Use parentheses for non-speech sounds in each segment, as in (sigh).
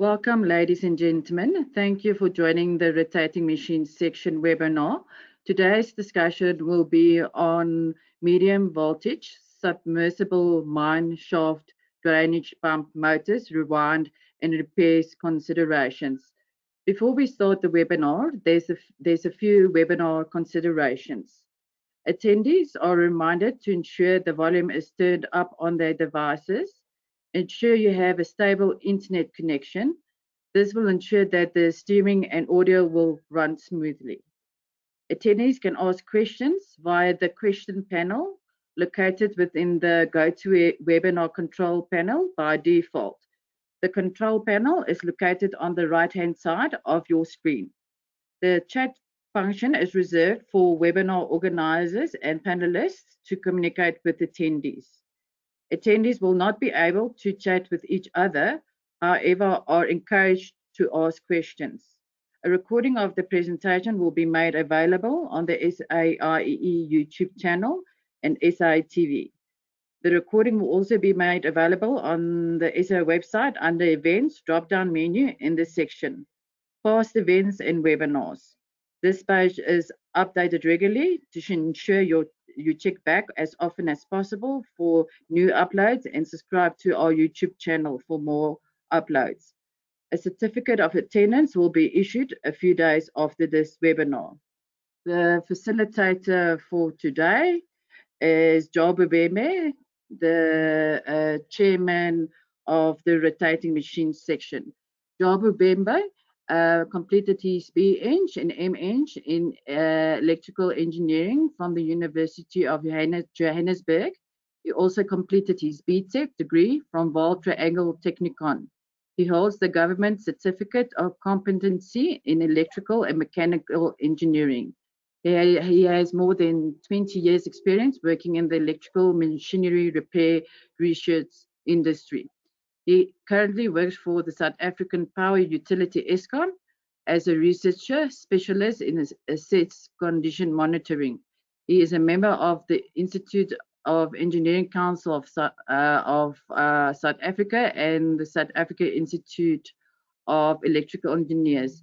Welcome, ladies and gentlemen. Thank you for joining the Rotating Machines section webinar. Today's discussion will be on medium voltage submersible mine shaft drainage pump motors, rewind and repairs considerations. Before we start the webinar, there's a, there's a few webinar considerations. Attendees are reminded to ensure the volume is turned up on their devices ensure you have a stable internet connection. This will ensure that the streaming and audio will run smoothly. Attendees can ask questions via the question panel located within the GoToWebinar control panel by default. The control panel is located on the right-hand side of your screen. The chat function is reserved for webinar organizers and panelists to communicate with attendees. Attendees will not be able to chat with each other, however, are encouraged to ask questions. A recording of the presentation will be made available on the SAIEE YouTube channel and SATV. The recording will also be made available on the SA website under Events drop-down menu in the section Past Events and Webinars. This page is updated regularly to ensure your you check back as often as possible for new uploads and subscribe to our YouTube channel for more uploads. A certificate of attendance will be issued a few days after this webinar. The facilitator for today is Jabu Bembe, the uh, chairman of the rotating machine section. Jabu Bembe uh, completed his B.Eng and M.Eng in uh, electrical engineering from the University of Johannesburg. He also completed his BTech degree from Vaal Triangle Technikon. He holds the government certificate of competency in electrical and mechanical engineering. He, he has more than 20 years experience working in the electrical machinery repair research industry. He currently works for the South African Power Utility Eskom as a researcher specialist in assets condition monitoring. He is a member of the Institute of Engineering Council of, uh, of uh, South Africa and the South Africa Institute of Electrical Engineers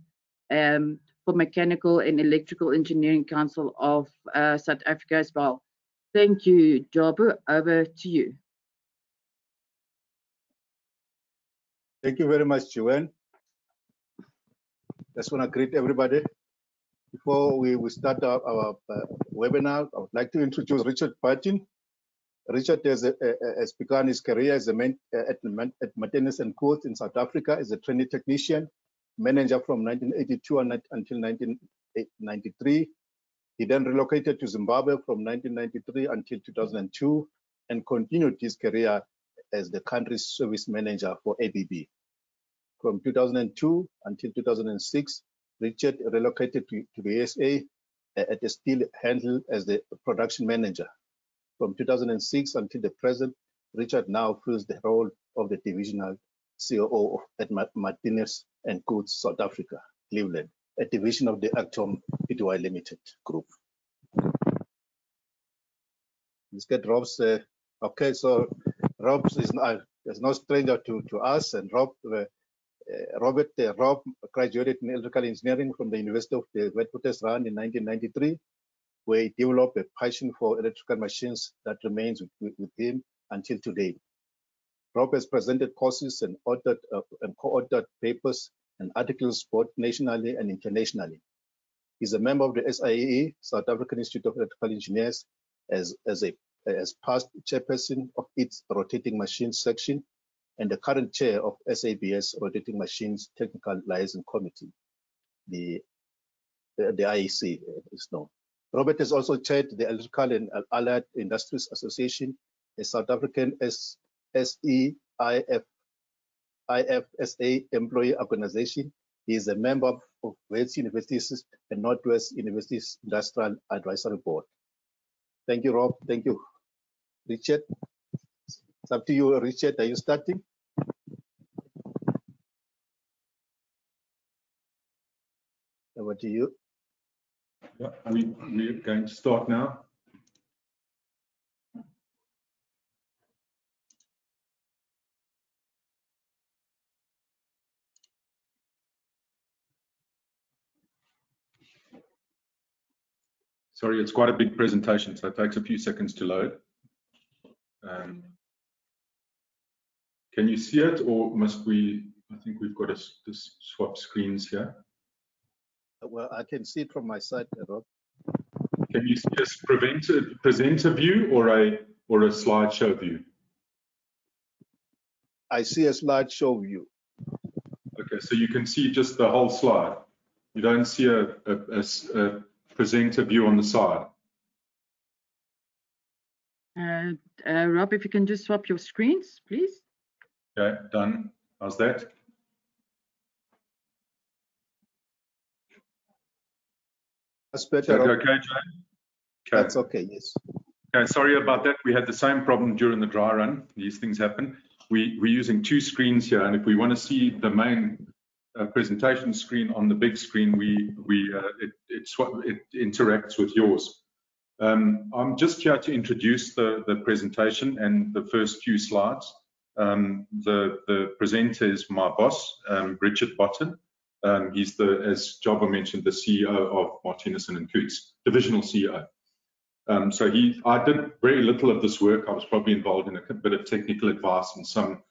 um, for Mechanical and Electrical Engineering Council of uh, South Africa as well. Thank you, Jabu. Over to you. Thank you very much, Joanne. Just want to greet everybody. Before we, we start our, our uh, webinar, I would like to introduce Richard Patton. Richard has, uh, has begun his career as a man, uh, at, at and courts in South Africa as a trainee technician, manager from 1982 until 1993. He then relocated to Zimbabwe from 1993 until 2002 and continued his career as the country's service manager for ABB. From 2002 until 2006, Richard relocated to, to the USA at the steel handle as the production manager. From 2006 until the present, Richard now fills the role of the divisional COO at Marthinusen and Coutts South Africa, Cleveland, a division of the Actom Pty Limited group. Let's get Rob's. Uh, okay, so Rob is, uh, is no stranger to, to us, and Rob, uh Robert uh, Rob graduated in electrical engineering from the University of the Witwatersrand in 1993, where he developed a passion for electrical machines that remains with, with him until today. Rob has presented courses and authored uh, and co-authored papers and articles both nationally and internationally. He's a member of the SAIEE, South African Institute of Electrical Engineers, as, as a as past chairperson of its rotating machines section and the current chair of SABS Rotating Machines Technical Liaison Committee, the, the, the IEC uh, is known. Robert has also chaired the Electrical and Allied Industries Association, a South African SEIF IFSA employee organization. He is a member of Wales Universities and Northwest Universities Industrial Advisory Board. Thank you, Rob. Thank you, Richard. It's up to you, Richard. Are you starting? Over to you. Yeah, are we, are we going to start now? Sorry, it's quite a big presentation, so it takes a few seconds to load. Um, can you see it or must we, I think we've got to swap screens here. Well, I can see it from my side, Rob. Can you just see a presenter, presenter view or a or a slideshow view? I see a slideshow view. Okay, so you can see just the whole slide. You don't see a, a, a, a presenter view on the side. Uh, uh, Rob, if you can just swap your screens, please. Okay, done. How's that? That's better. Okay, Rob. okay, Jane? Okay. That's okay, yes. Okay, sorry about that. We had the same problem during the dry run. These things happen. We, we're using two screens here, and if we want to see the main uh, presentation screen on the big screen, we, we uh, it, it, it interacts with yours. Um, I'm just here to introduce the, the presentation and the first few slides. Um, the, the presenter is my boss, um, Richard Botten. Um, he's the, as Jabu mentioned, the CEO of Marthinusen and Coutts, divisional CEO. Um, so he, I did very little of this work. I was probably involved in a bit of technical advice and some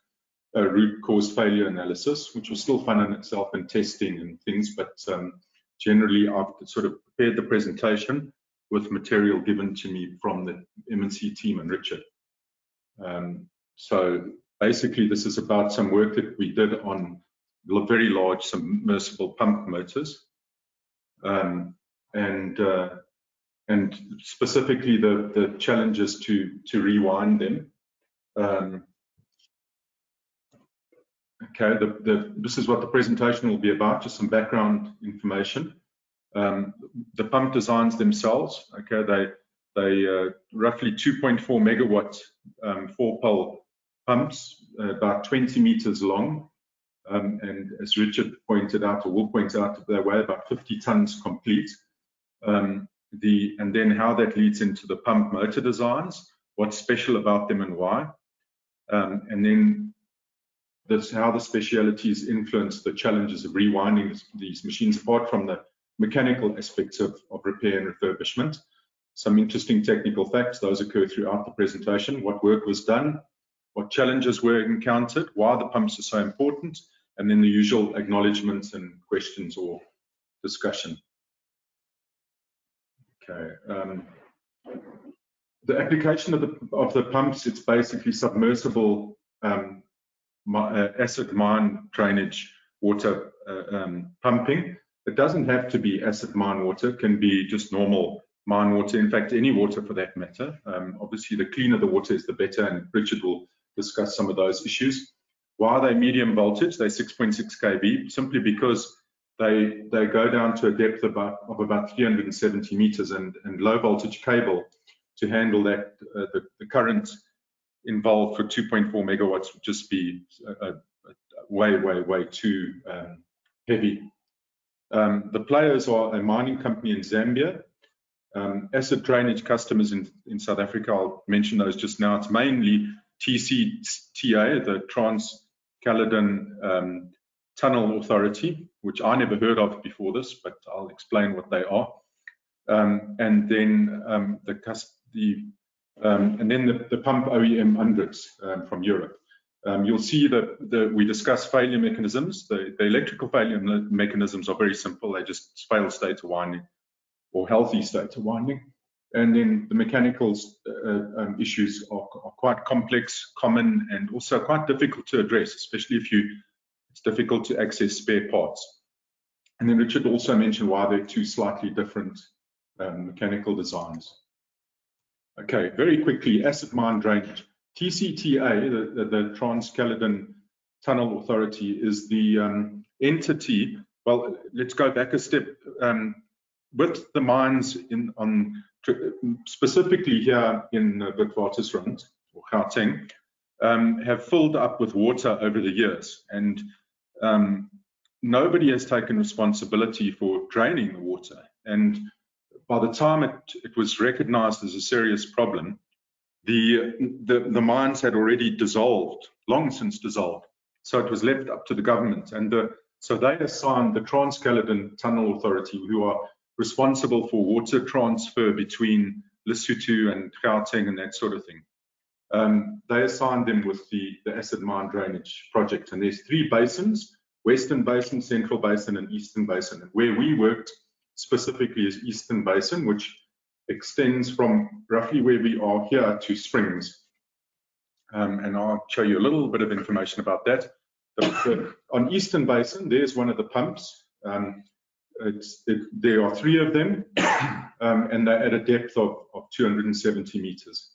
uh, root cause failure analysis, which was still fun in itself and testing and things. But um, generally, I've sort of prepared the presentation with material given to me from the MNC team and Richard. Um, so basically, this is about some work that we did on very large submersible pump motors. Um, and uh, and specifically the, the challenges to, to rewind them. Um, okay, the, the, this is what the presentation will be about, just some background information. Um, the pump designs themselves, okay, they, they uh, roughly 2.4 megawatt um, four pole pumps, uh, about 20 meters long. Um, and as Richard pointed out, or will point out, they weigh about 50 tons complete. Um, the and then how that leads into the pump motor designs, what's special about them and why, um, and then this how the specialities influence the challenges of rewinding these machines apart from the mechanical aspects of, of repair and refurbishment. Some interesting technical facts, those occur throughout the presentation, what work was done, what challenges were encountered, why the pumps are so important, and then the usual acknowledgements and questions or discussion. Okay. Um, the application of the of the pumps, it's basically submersible um, uh, acid mine drainage water uh, um, pumping. It doesn't have to be acid mine water; it can be just normal mine water. In fact, any water for that matter. Um, obviously, the cleaner the water is, the better. And Richard will discuss some of those issues. Why are they medium voltage? They're 6.6 kV, simply because they they go down to a depth of about, of about 370 meters and, and low voltage cable to handle that uh, the, the current involved for 2.4 megawatts would just be a, a, a way way way too um, heavy. Um, the players are a mining company in Zambia, um, acid drainage customers in, in South Africa. I'll mention those just now. It's mainly TCTA, the Trans Caledon um, Tunnel Authority, which I never heard of before this, but I'll explain what they are. Um, and then um, the, the um, and then the, the, pump OEM hundreds um, from Europe. Um, you'll see that we discuss failure mechanisms. The, the, electrical failure mechanisms are very simple. They just fail state of winding or healthy state of winding. And then the mechanical uh, um, issues are, are quite complex, common, and also quite difficult to address, especially if you it's difficult to access spare parts. And then Richard also mentioned why they're two slightly different um, mechanical designs. Okay, very quickly, acid mine drainage. TCTA, the, the, the Trans-Caledon Tunnel Authority, is the um, entity. Well, let's go back a step. Um, with the mines in on specifically here in uh, Witwatersrand or Gauteng, um, have filled up with water over the years, and um, nobody has taken responsibility for draining the water. And by the time it, it was recognized as a serious problem, the, the, the mines had already dissolved, long since dissolved. So it was left up to the government. And the, so they assigned the Trans-Caledon Tunnel Authority, who are responsible for water transfer between Lesotho and Gauteng and that sort of thing. Um, they assigned them with the, the acid mine drainage project. And there's three basins, Western Basin, Central Basin, and Eastern Basin. And where we worked specifically is Eastern Basin, which extends from roughly where we are here to Springs. Um, and I'll show you a little bit of information about that. The, the, on Eastern Basin, there's one of the pumps. Um, it, there are three of them, (coughs) um, and they're at a depth of, of 270 meters.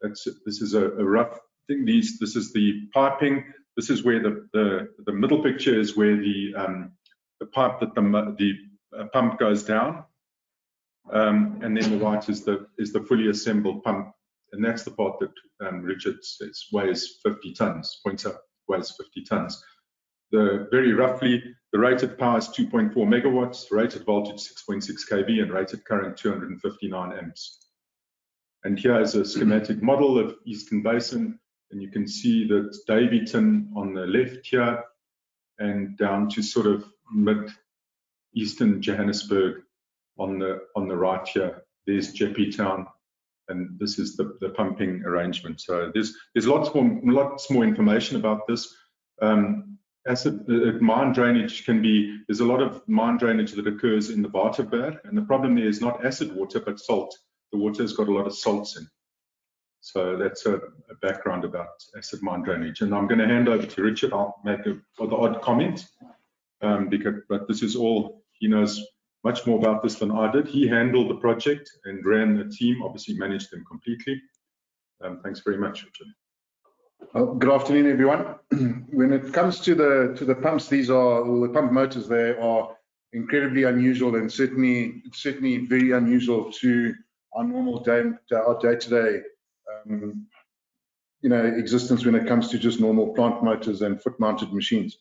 That's, this is a, a, rough thing. These, this is the piping. This is where the, the, the middle picture is where the, um, the pipe that the, the uh, pump goes down. Um, and then the right is the, is the fully assembled pump. And that's the part that um, Richard says weighs 50 tons, points out weighs 50 tons. The, very roughly, the rated power is 2.4 megawatts, rated voltage 6.6 kV, and rated current 259 amps. And here is a schematic model of Eastern Basin, and you can see that Daveyton on the left here, and down to sort of mid-eastern Johannesburg on the on the right here. There's Jeppe Town, and this is the, the pumping arrangement. So there's there's lots more lots more information about this. Um, acid uh, mine drainage can be there's a lot of mine drainage that occurs in the Waterberg, and the problem there is not acid water but salt. The water's got a lot of salts in. So that's a, a background about acid mine drainage. And I'm going to hand over to Richard. I'll make a, the odd comment um, because but this is all he knows much more about this than I did. He handled the project and ran the team, obviously managed them completely. Um, thanks very much, Richard. Well, good afternoon, everyone. (clears throat) when it comes to the to the pumps, these are well, the pump motors. They are incredibly unusual and certainly certainly very unusual to our normal day our day-to-day um, you know existence when it comes to just normal plant motors and foot-mounted machines.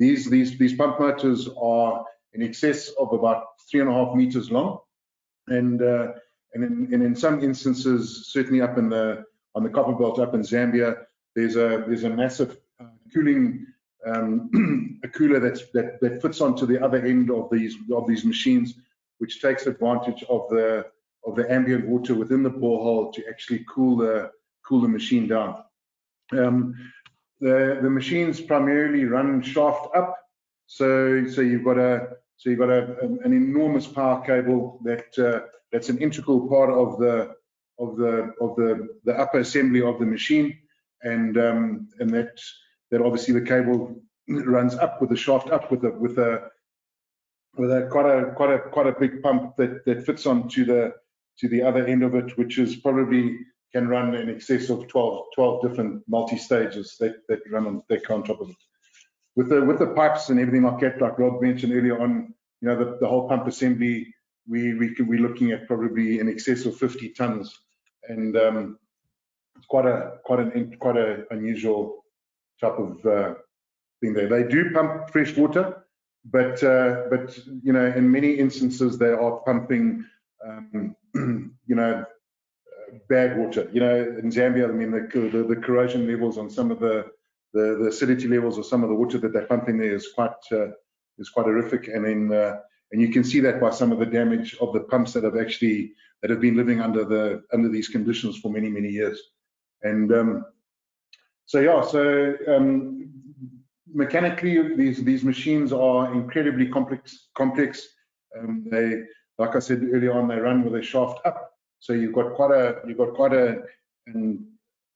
These these these pump motors are in excess of about three and a half meters long, and uh, and, in, and in some instances, certainly up in the on the copper belt up in Zambia, there's a there's a massive uh, cooling um, (clears throat) a cooler that's that that fits onto the other end of these of these machines, which takes advantage of the of the ambient water within the borehole to actually cool the cool the machine down. Um, the the machines primarily run shaft up, so so you've got a so you've got a, an enormous power cable that uh, that's an integral part of the of the of the the upper assembly of the machine, and um, and that that obviously the cable runs up with the shaft up with a with a with a quite a quite a quite a big pump that that fits onto the to the other end of it, which is probably can run in excess of 12 12 different multi stages that that run on that on top of it. With the with the pipes and everything like that, like Rob mentioned earlier on, you know, the, the whole pump assembly, we we we're looking at probably in excess of 50 tons, and um, it's quite a quite an quite a unusual type of uh, thing there. They do pump fresh water, but uh, but you know, in many instances they are pumping, um, (clears throat) you know, bad water. You know, in Zambia, I mean, the, the, the corrosion levels on some of the the, the acidity levels of some of the water that they're pumping there is quite uh, is quite horrific, and then uh, and you can see that by some of the damage of the pumps that have actually that have been living under the under these conditions for many many years, and um, so yeah, so um, mechanically these these machines are incredibly complex complex. Um, they like I said earlier on, they run with a shaft up, so you've got quite a you've got quite a an,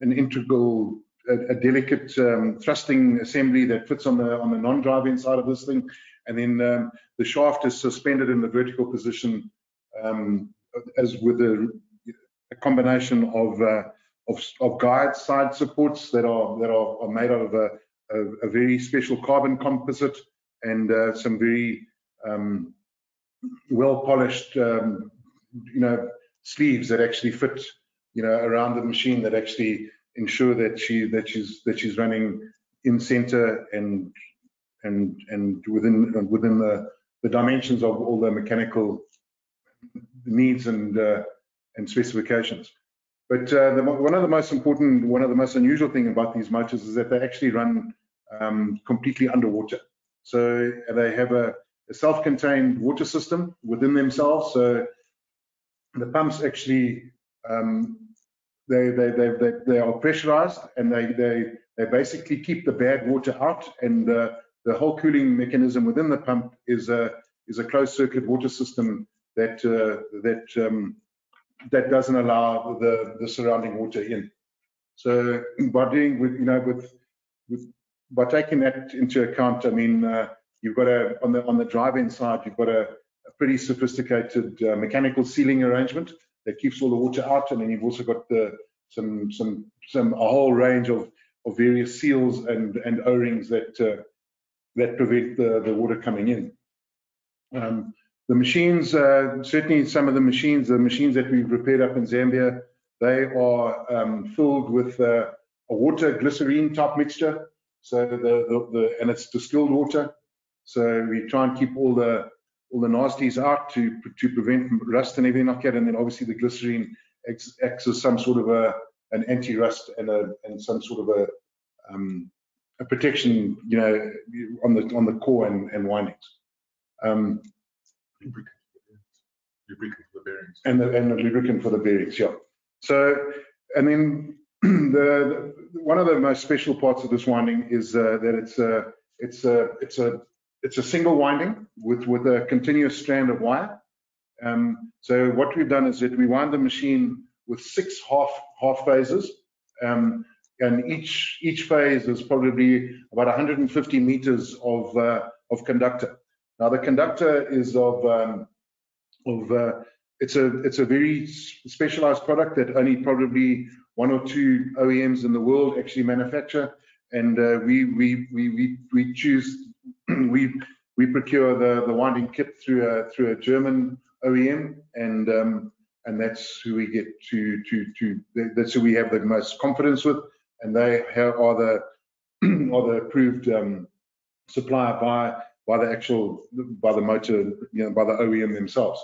an integral a, a delicate um, thrusting assembly that fits on the on the non-driving side of this thing, and then um, the shaft is suspended in the vertical position um, as with a, a combination of, uh, of, of guide side supports that are that are, are made out of a, a, a, very special carbon composite and uh, some very um, well polished um, you know sleeves that actually fit you know around the machine that actually ensure that she that she's that she's running in center and and and within within the the dimensions of all the mechanical needs and uh, and specifications. But uh, the, one of the most important, one of the most unusual thing about these motors is that they actually run um, completely underwater. So they have a a self-contained water system within themselves. So the pumps actually um, they, they, they, they, they are pressurized and they, they, they basically keep the bad water out and uh, the whole cooling mechanism within the pump is a, is a closed circuit water system that, uh, that, um, that doesn't allow the, the surrounding water in. So by doing with, you know, with, with by taking that into account, I mean, uh, you've got a, on the, on the drive-in side, you've got a, a pretty sophisticated uh, mechanical sealing arrangement that keeps all the water out. And then you've also got the, some, some, some, a whole range of, of various seals and, and O-rings that, uh, that prevent the, the water coming in. Um, the machines, uh, certainly some of the machines, the machines that we've repaired up in Zambia, they are um, filled with uh, a water glycerine type mixture. So the, the, the, and it's distilled water. So we try and keep all the all the nasties out to to prevent rust and everything like that. And then obviously the glycerine acts, acts as some sort of a an anti-rust and a and some sort of a um, a protection, you know, on the on the core and, and windings. Um, lubricant for the bearings. And the and the lubricant for the bearings, yeah. So and then (clears throat) the, the one of the most special parts of this winding is uh, that it's a it's a it's a it's a single winding with, with a continuous strand of wire. Um, so what we've done is that we wind the machine with six half half phases, um, and each each phase is probably about 150 meters of uh, of conductor. Now the conductor is of um, of uh, it's a it's a very specialized product that only probably one or two OEMs in the world actually manufacture, and uh, we, we we we we choose (clears throat) we we procure the the winding kit through a through a German OEM, and um, and that's who we get to to to that's who we have the most confidence with, and they have, are the (clears throat) are the approved um, supplier by by the actual by the motor you know by the OEM themselves.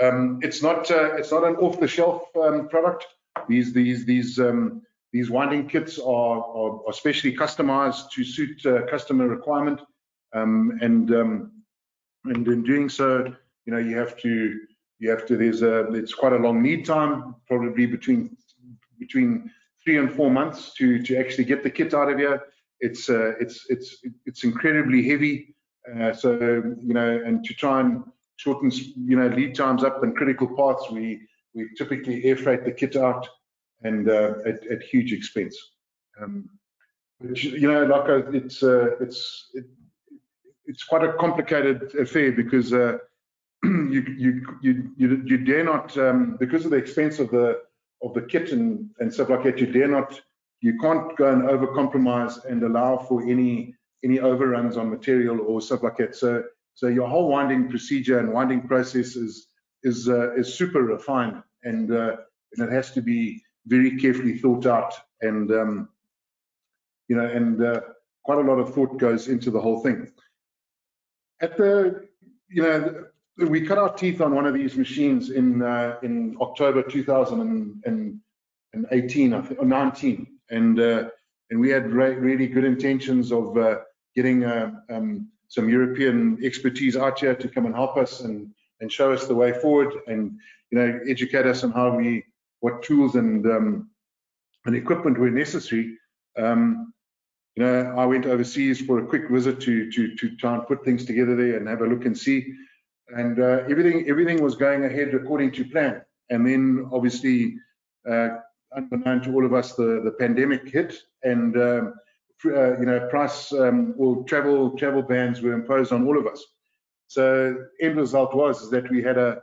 Um, it's not uh, it's not an off-the-shelf um, product. These these these um, these winding kits are, are, are specially customized to suit uh, customer requirement. Um, and um, and in doing so, you know, you have to you have to there's a it's quite a long lead time, probably between between three and four months to to actually get the kit out of here. It's uh, it's it's it's incredibly heavy, uh, so you know, and to try and shorten you know lead times up and critical parts, we we typically air freight the kit out and uh, at, at huge expense. Um, but, you know, like a, it's uh, it's it, it's quite a complicated affair because uh, (clears throat) you, you you you you dare not um, because of the expense of the of the kit and, and stuff like that. You dare not you can't go and over compromise and allow for any any overruns on material or stuff like that. So so your whole winding procedure and winding process is is uh, is super refined and uh, and it has to be very carefully thought out and um, you know and uh, quite a lot of thought goes into the whole thing at the, you know, we cut our teeth on one of these machines in uh, in October 2018, I think, or 19, and uh, and we had re really good intentions of uh, getting uh, um, some European expertise out here to come and help us and and show us the way forward and you know educate us on how we what tools and um, and equipment were necessary. Um, you know, I went overseas for a quick visit to to to try and put things together there and have a look and see, and uh, everything everything was going ahead according to plan. And then obviously, uh, unbeknown to all of us, the the pandemic hit, and um, uh, you know, price um, or travel travel bans were imposed on all of us. So end result was is that we had a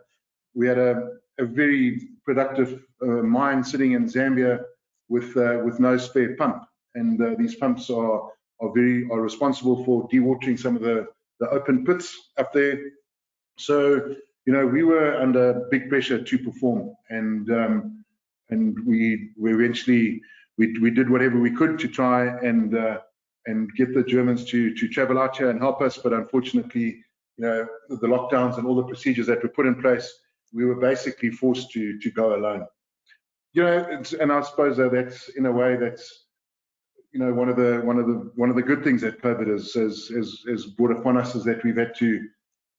we had a, a very productive uh, mine sitting in Zambia with uh, with no spare pump and uh, these pumps are are very are responsible for dewatering some of the the open pits up there. So you know we were under big pressure to perform, and um, and we we eventually we we did whatever we could to try and uh, and get the Germans to to travel out here and help us, but unfortunately, you know the lockdowns and all the procedures that were put in place, we were basically forced to to go alone. You know, and I suppose that that's in a way that's you know, one of the one of the one of the good things that COVID has has has, brought upon us is that we've had to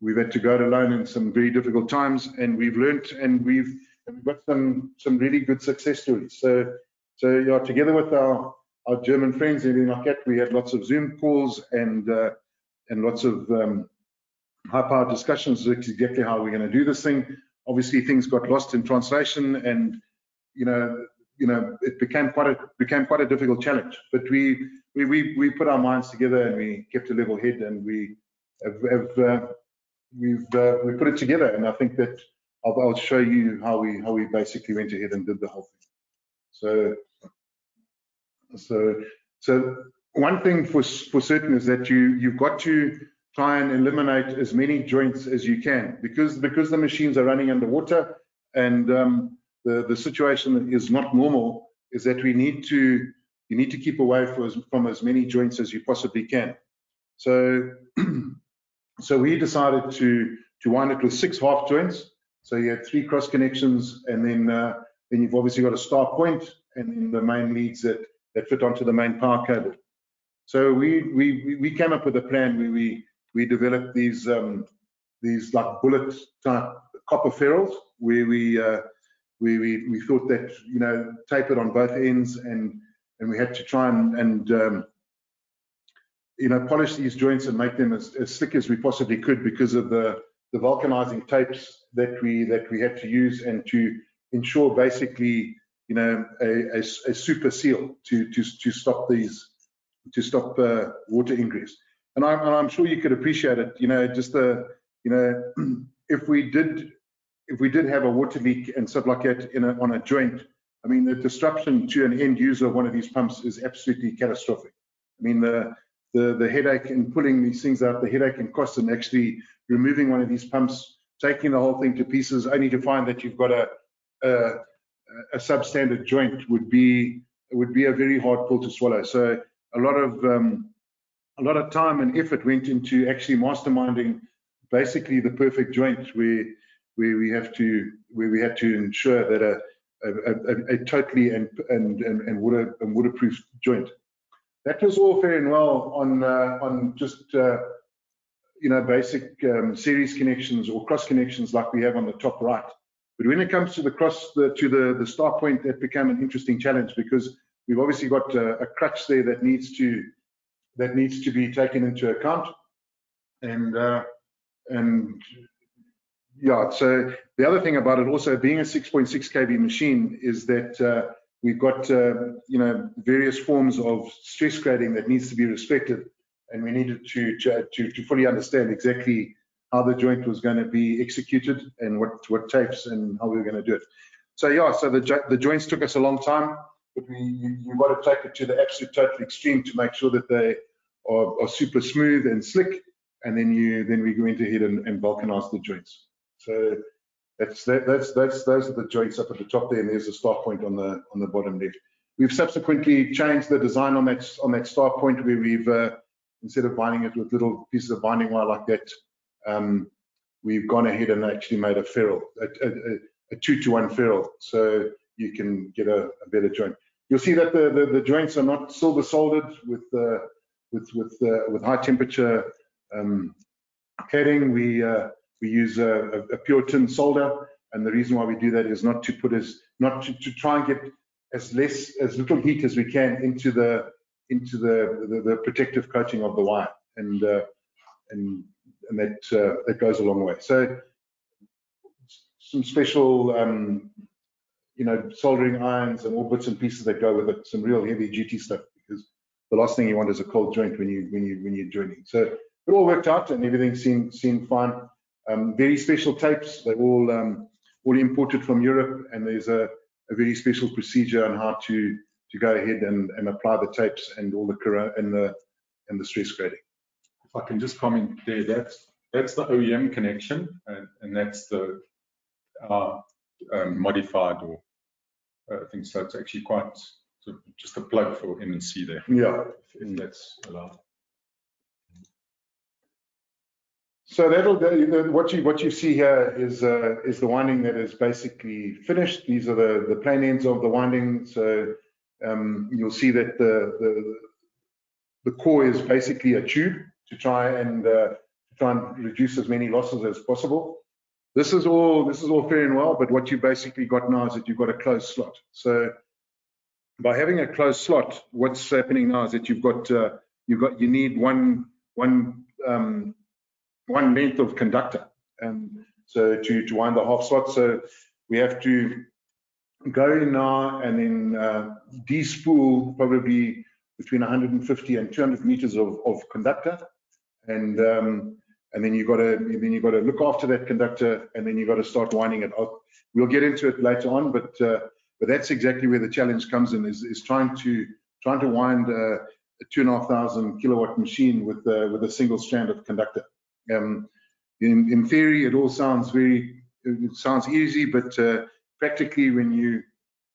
we've had to go it alone in some very difficult times, and we've learnt and we've, we've got some some really good success stories. So so yeah, together with our our German friends and everything like that, we had lots of Zoom calls and uh, and lots of um, high-powered discussions exactly how we're going to do this thing. Obviously, things got lost in translation, and you know, you know, it became quite a became quite a difficult challenge. But we we we, we put our minds together and we kept a level head, and we have, have uh, we've uh, we put it together. And I think that I'll, I'll show you how we how we basically went ahead and did the whole thing. So so so one thing for for certain is that you you've got to try and eliminate as many joints as you can because because the machines are running underwater and um, the the situation is not normal is that we need to you need to keep away as, from as many joints as you possibly can. So (clears throat) so we decided to to wind it with six half joints. So you had three cross connections and then uh, then you've obviously got a star point and then the main leads that that fit onto the main power cable. So we we we came up with a plan where we we developed these um, these like bullet type copper ferrules where we, uh, we, we we thought that you know tape it on both ends and and we had to try and, and um, you know polish these joints and make them as, as slick as we possibly could because of the the vulcanizing tapes that we that we had to use and to ensure basically you know a, a, a super seal to to to stop these to stop uh, water ingress and I'm, and I'm sure you could appreciate it. You know, just the, you know, (clears throat) if we did, if we did have a water leak and stuff like that in a, on a joint, I mean, the disruption to an end user of one of these pumps is absolutely catastrophic. I mean, the the the headache in pulling these things out, the headache and cost in actually removing one of these pumps, taking the whole thing to pieces, only to find that you've got a a, a substandard joint would be would be a very hard pill to swallow. So a lot of um, a lot of time and effort went into actually masterminding basically the perfect joint where where we have to where we had to ensure that a a, a, a totally and and and, and water and waterproof joint. That was all fair and well on uh, on just uh, you know basic um, series connections or cross connections like we have on the top right. But when it comes to the cross the, to the the star point, that became an interesting challenge because we've obviously got a, a crutch there that needs to that needs to be taken into account. And uh, and yeah, so the other thing about it also being a 6.6 kV machine is that uh, we've got uh, you know various forms of stress grading that needs to be respected, and we needed to to to fully understand exactly how the joint was going to be executed and what what tapes and how we were going to do it. So yeah, so the the joints took us a long time, but we you, you got to take it to the absolute total extreme to make sure that they are, are super smooth and slick, and then you then we go into ahead and, and vulcanize the joints. So that's that, that's that's those are the joints up at the top there, and there's a start point on the on the bottom left. We've subsequently changed the design on that on that start point where we've uh, instead of binding it with little pieces of binding wire like that, um, we've gone ahead and actually made a ferrule, a, a, a two to one ferrule, so you can get a, a, better joint. You'll see that the, the, the joints are not silver soldered with the with with uh, with high temperature um, we uh, we use a, a, pure tin solder, and the reason why we do that is not to put as not to, to try and get as less as little heat as we can into the into the the, the protective coating of the wire, and uh, and and that uh, that goes a long way. So some special um, you know soldering irons and all bits and pieces that go with it, some real heavy duty stuff because the last thing you want is a cold joint when you when you when you're joining. So it all worked out and everything seemed seemed fine. Um, very special tapes. They're all um, all imported from Europe, and there's a, a very special procedure on how to to go ahead and, and apply the tapes and all the and the and the stress grading. If I can just comment there, that's that's the OEM connection, and, and that's the uh, um, modified or uh, thing. So it's actually quite so just a plug for MNC there. Yeah. If, if that's allowed. So that'll what you what you see here is uh, is the winding that is basically finished. These are the the plain ends of the winding. So um, you'll see that the, the the core is basically a tube to try and uh, try and reduce as many losses as possible. This is all this is all fair and well, but what you've basically got now is that you've got a closed slot. So by having a closed slot, what's happening now is that you've got uh, you've got you need one one um, one length of conductor, and so to to wind the half slot. So we have to go in now and then uh, despool probably between 150 and 200 meters of, of conductor, and um, and then you got to then you got to look after that conductor, and then you got to start winding it out. We'll get into it later on, but uh, but that's exactly where the challenge comes in is, is trying to trying to wind a, a two and a half thousand kilowatt machine with uh, with a single strand of conductor. Um, in, in theory, it all sounds very it sounds easy, but uh, practically when you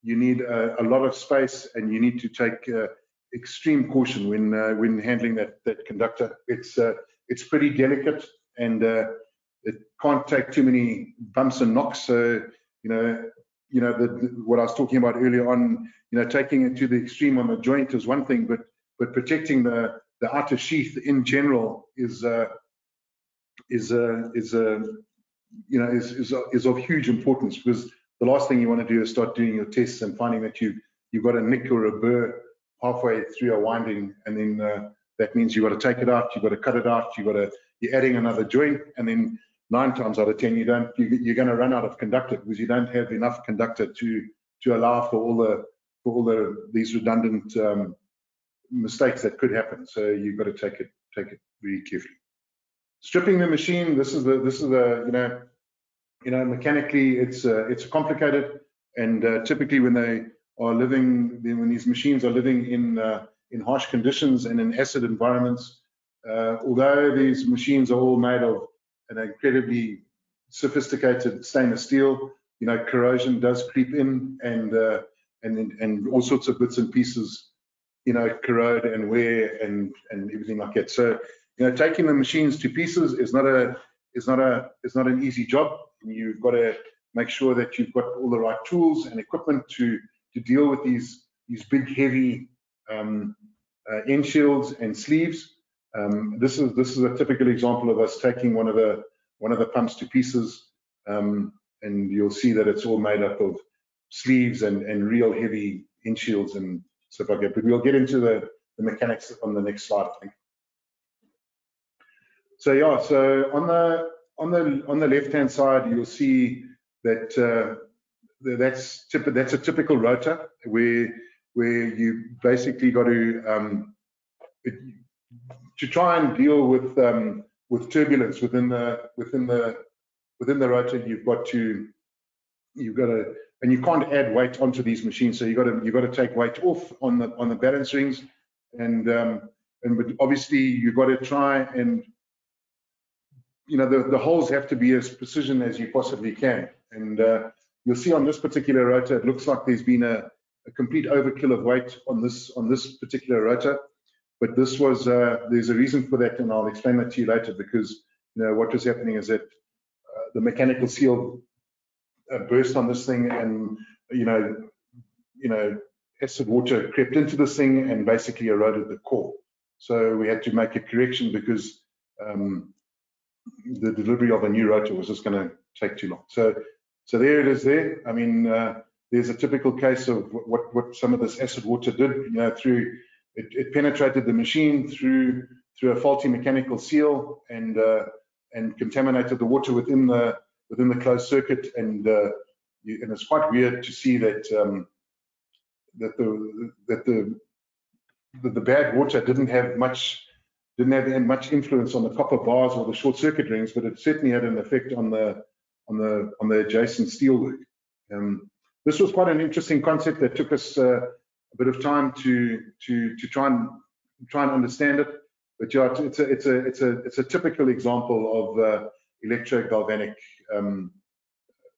you need a, a, lot of space and you need to take uh, extreme caution when uh, when handling that that conductor. It's uh, it's pretty delicate and uh, it can't take too many bumps and knocks. So you know you know the, the, what I was talking about earlier on. You know taking it to the extreme on the joint is one thing, but but protecting the the outer sheath in general is uh, is uh, is uh, you know is, is is of huge importance because the last thing you want to do is start doing your tests and finding that you you've got a nick or a burr halfway through a winding, and then uh, that means you've got to take it out, you've got to cut it out, you've got to you're adding another joint, and then nine times out of ten you don't you, you're going to run out of conductor because you don't have enough conductor to to allow for all the for all the these redundant um, mistakes that could happen. So you've got to take it take it really carefully. Stripping the machine. This is the this is the you know you know, mechanically it's uh, it's complicated, and uh, typically when they are living, when these machines are living in uh, in harsh conditions and in acid environments, uh, although these machines are all made of an incredibly sophisticated stainless steel, you know, corrosion does creep in, and uh, and and all sorts of bits and pieces, you know, corrode and wear and and everything like that. So, you know, taking the machines to pieces is not a is not a is not an easy job you've got to make sure that you've got all the right tools and equipment to to deal with these these big heavy um, uh, end shields and sleeves. Um, this is this is a typical example of us taking one of the one of the pumps to pieces, um, and you'll see that it's all made up of sleeves and and real heavy end shields and stuff like that. But we'll get into the the mechanics on the next slide, I think. So yeah, so on the on the on the left hand side, you'll see that uh, that's that's a typical rotor where where you basically got to um, to try and deal with um, with turbulence within the within the within the rotor. You've got to you've got to and you can't add weight onto these machines, so you got to you got to take weight off on the on the balance rings, and um, and obviously you've got to try and you know, the, the holes have to be as precision as you possibly can. And uh, you'll see on this particular rotor, it looks like there's been a, a, complete overkill of weight on this on this particular rotor. But this was uh, there's a reason for that, and I'll explain that to you later. Because you know what was happening is that uh, the mechanical seal uh, burst on this thing, and you know, you know, acid water crept into this thing and basically eroded the core. So we had to make a correction because um, the delivery of a new rotor was just going to take too long. So, so there it is. There. I mean, uh, there's a typical case of what what some of this acid water did. You know, through it, it penetrated the machine through through a faulty mechanical seal and uh, and contaminated the water within the within the closed circuit. And uh, you, and it's quite weird to see that um, that the that the the, the bad water didn't have much didn't have much influence on the copper bars or the short circuit rings, but it certainly had an effect on the on the on the adjacent steelwork. Um, this was quite an interesting concept that took us uh, a bit of time to to to try and try and understand it. But yeah, it's a it's a it's a it's a typical example of uh, electrogalvanic um,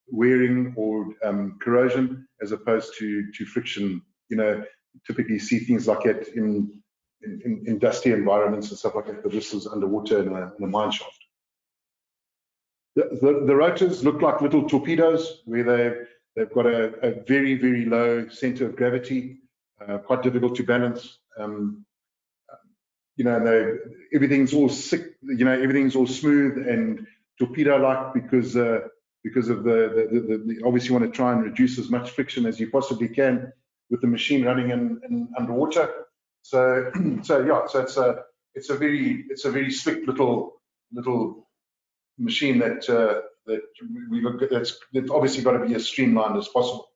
wearing or um, corrosion as opposed to to friction. You know, typically see things like in in, in, in, dusty environments and stuff like that, but this is underwater in a, in a mine shaft. The, the, rotors look like little torpedoes where they, they've got a, a very, very low center of gravity, uh, quite difficult to balance. Um, you know, the, everything's all sick, you know, everything's all smooth and torpedo-like because uh, because of the, the, the, the, obviously you want to try and reduce as much friction as you possibly can with the machine running in, in underwater. So (clears throat) so yeah, so it's a it's a very it's a very slick little little machine that uh, that we've that's, that's obviously got to be as streamlined as possible.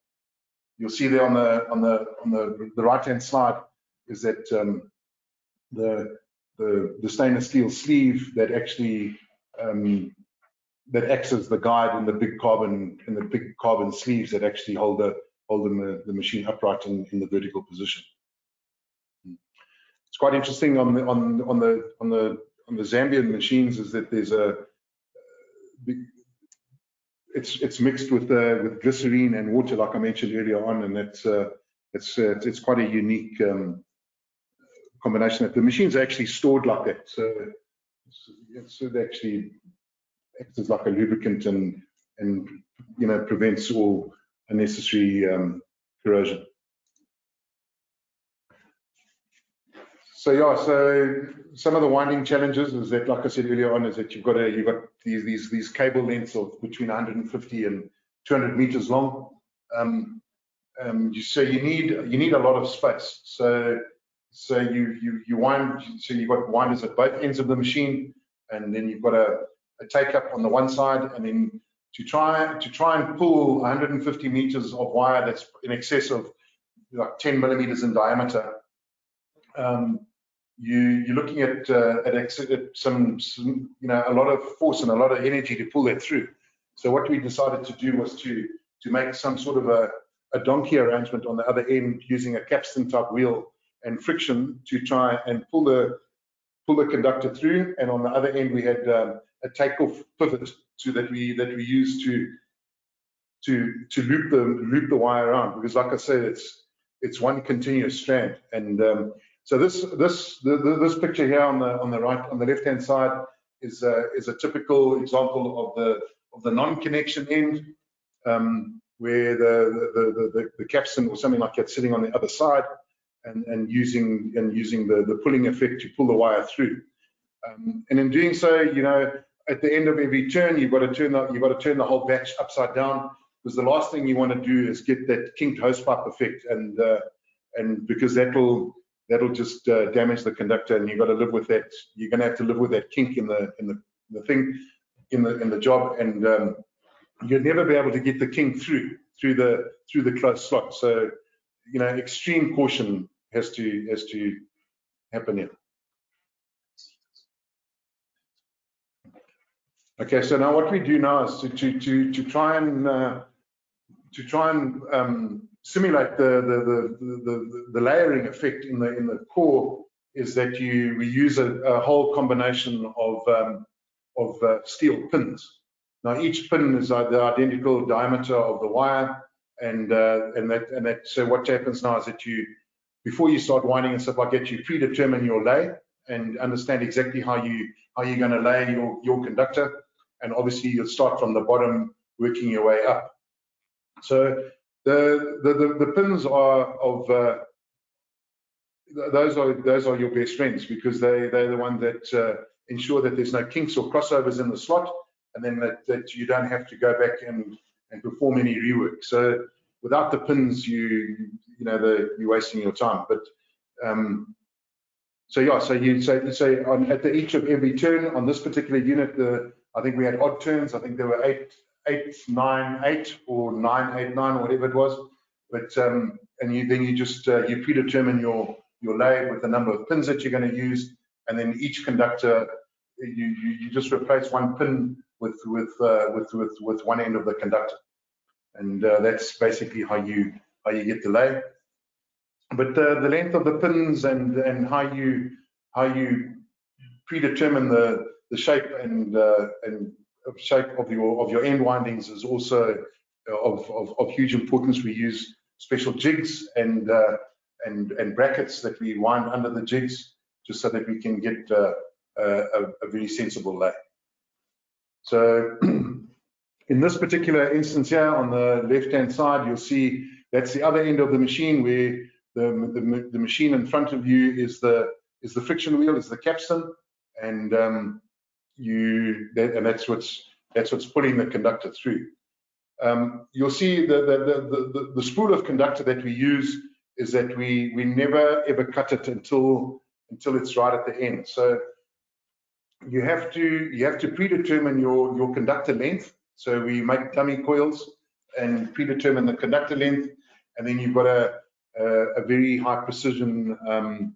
You'll see there on the on the on the, the right hand side is that um, the, the, the stainless steel sleeve that actually um, that acts as the guide in the big carbon in the big carbon sleeves that actually hold the hold the, the machine upright in, in the vertical position. It's quite interesting on the on on the on the on the Zambian machines is that there's a it's it's mixed with uh, with glycerine and water like I mentioned earlier on and it's uh, it's uh, it's quite a unique um, combination that the machines actually stored like that. So it actually acts as like a lubricant and and you know prevents all unnecessary um, corrosion. So yeah, so some of the winding challenges is that, like I said earlier on, is that you've got a you've got these these these cable lengths of between 150 and 200 meters long. Um, um, you, so you need you need a lot of space. So so you you you wind so you've got winders at both ends of the machine, and then you've got a, a take up on the one side, and then to try to try and pull 150 meters of wire that's in excess of like 10 millimeters in diameter. Um, you you're looking at, uh, at, at some, some you know a lot of force and a lot of energy to pull that through. So what we decided to do was to to make some sort of a, a donkey arrangement on the other end using a capstan type wheel and friction to try and pull the pull the conductor through. And on the other end, we had um, a takeoff pivot that we that we use to to to loop the loop the wire around because, like I said, it's it's one continuous strand. And um, so this this the, the, this picture here on the on the right on the left hand side is a, is a typical example of the of the non-connection end. Um, where the the, the, the, capstan or something like that sitting on the other side, and, and using and using the, the pulling effect to pull the wire through. Um, and in doing so, you know, at the end of every turn, you've got to turn the you've got to turn the whole batch upside down because the last thing you want to do is get that kinked hosepipe effect, and uh, and because that'll that'll just uh, damage the conductor, and you've got to live with that. You're going to have to live with that kink in the in the, the thing in the in the job, and um, you'll never be able to get the kink through through the through the closed slot. So you know, extreme caution has to has to happen here. Okay, so now what we do now is to to to, to try and uh, to try and um, simulate the the, the the, layering effect in the in the core is that you we use a, a whole combination of um, of uh, steel pins. Now each pin is the identical diameter of the wire, and uh, and that and that so what happens now is that you before you start winding and stuff like that you predetermine your lay and understand exactly how you how you're going to lay your your conductor and obviously you'll start from the bottom working your way up so the the the, the pins are of uh, those are those are your best friends because they they're the one that uh, ensure that there's no kinks or crossovers in the slot and then that, that you don't have to go back and and perform any rework. So without the pins, you you know the, you're wasting your time. But um, so yeah, so you say say on, at the each of every turn on this particular unit, the I think we had odd turns. I think there were eight eight nine eight or nine eight nine or whatever it was. But um, and you then you just uh, you predetermine your your lay with the number of pins that you're going to use, and then each conductor you, you, you just replace one pin with with uh, with with with one end of the conductor, and uh, that's basically how you how you get the lay. But uh, the length of the pins and and how you how you predetermine the the shape and uh, and shape of your of your end windings is also of, of, of huge importance. We use special jigs and uh, and and brackets that we wind under the jigs just so that we can get uh, a, a, very sensible lay. So (clears throat) in this particular instance here on the left-hand side, you'll see that's the other end of the machine where the, the, the, machine in front of you is the is the friction wheel, is the capstan, and um, you that, and that's what's that's what's pulling the conductor through. Um, you'll see the the, the the, the spool of conductor that we use is that we we never ever cut it until until it's right at the end. So you have to you have to predetermine your your conductor length. So we make dummy coils and predetermine the conductor length, and then you've got a a, a very high precision um,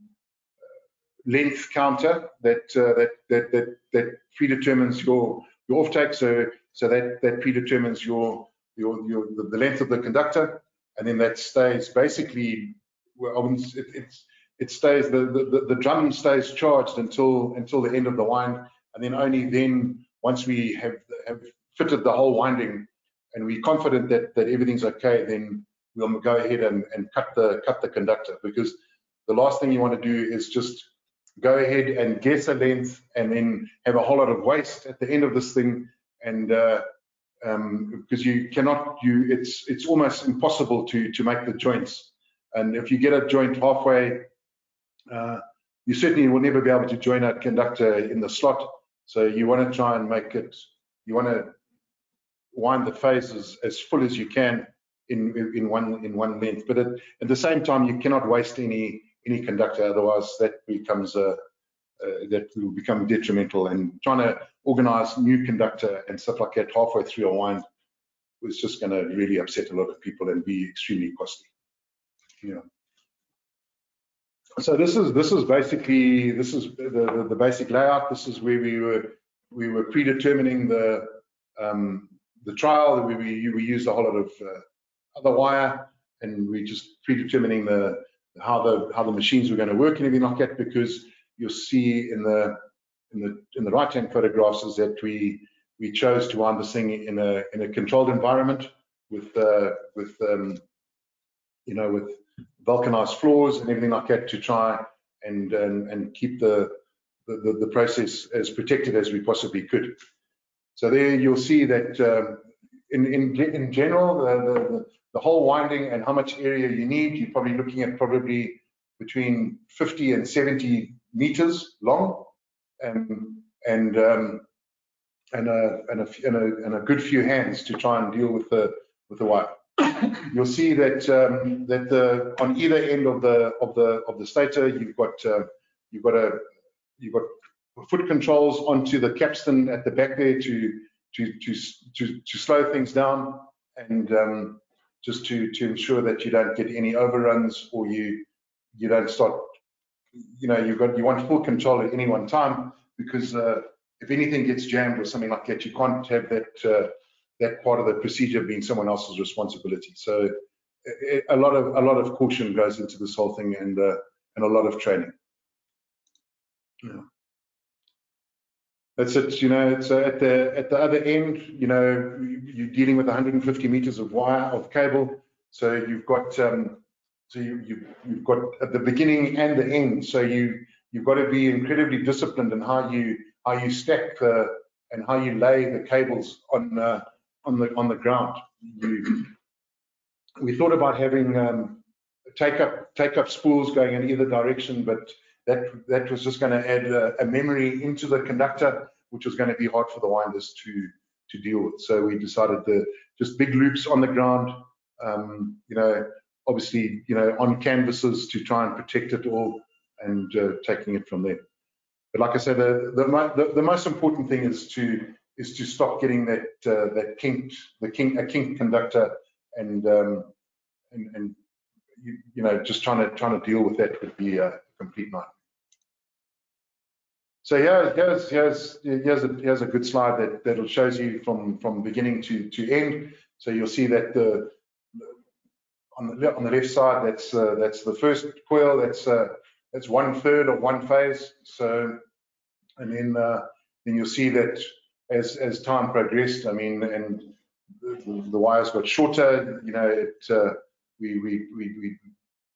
length counter that, uh, that that that that predetermines your your offtake. So so that that predetermines your your your the length of the conductor, and then that stays basically. Well, it, it's it stays the, the the drum stays charged until until the end of the wind, and then only then once we have have fitted the whole winding and we're confident that that everything's okay, then we'll go ahead and, and cut the cut the conductor because the last thing you want to do is just go ahead and guess a length and then have a whole lot of waste at the end of this thing. And uh, um, because you cannot you it's it's almost impossible to to make the joints. And if you get a joint halfway uh, you certainly will never be able to join a conductor in the slot. So you want to try and make it you want to wind the phases as full as you can in in one in one length. But at, at the same time, you cannot waste any any conductor, otherwise that becomes a uh, that will become detrimental. And trying to organize new conductor and stuff like that halfway through a wind was just going to really upset a lot of people and be extremely costly. Yeah. So this is this is basically this is the, the, the basic layout. This is where we were we were predetermining the um, the trial. We we, we used a whole lot of uh, other wire, and we're just predetermining the how the how the machines were going to work and everything like that. Because you'll see in the in the in the right hand photographs is that we we chose to wind this thing in a in a controlled environment with uh, with um, you know with vulcanized floors and everything like that to try and and, and keep the, the the process as protected as we possibly could. So there you'll see that um, in, in, in general, the, the, the whole winding and how much area you need, you're probably looking at probably between 50 and 70 meters long and and um, and, a, and, a, and, a, and a good few hands to try and deal with the with the wire. (coughs) You'll see that um, that the on either end of the of the of the stator you've got uh, you've got a you've got foot controls onto the capstan at the back there to to to to, to slow things down and um, just to to ensure that you don't get any overruns or you you don't start you know you've got you want full control at any one time because uh, if anything gets jammed or something like that you can't have that uh, that part of the procedure being someone else's responsibility. So a lot of a lot of caution goes into this whole thing and uh, and a lot of training. Yeah that's it. You know, so at the at the other end, you know, you're dealing with 150 meters of wire of cable. So you've got um, so you, you you've got at the beginning and the end. So you you've got to be incredibly disciplined in how you how you stack the and how you lay the cables on uh, on the on the ground. You, we thought about having um, take up take up spools going in either direction, but that that was just going to add a, a, memory into the conductor, which was going to be hard for the winders to to deal with. So we decided to just big loops on the ground, um, you know, obviously, you know, on canvases to try and protect it all and uh, taking it from there. But like I said, the, the, the, most important thing is to is to stop getting that uh, that kinked the kink a kink conductor and um, and, and you, you, know just trying to trying to deal with that would be a complete nightmare. So here, here's here's here's a here's a good slide that that shows you from from beginning to to end. So you'll see that the on the on the left side that's uh, that's the first coil. That's uh, that's one third of one phase. So and then uh, then you'll see that as as time progressed, I mean, and the, the wires got shorter. You know, it uh, we we we we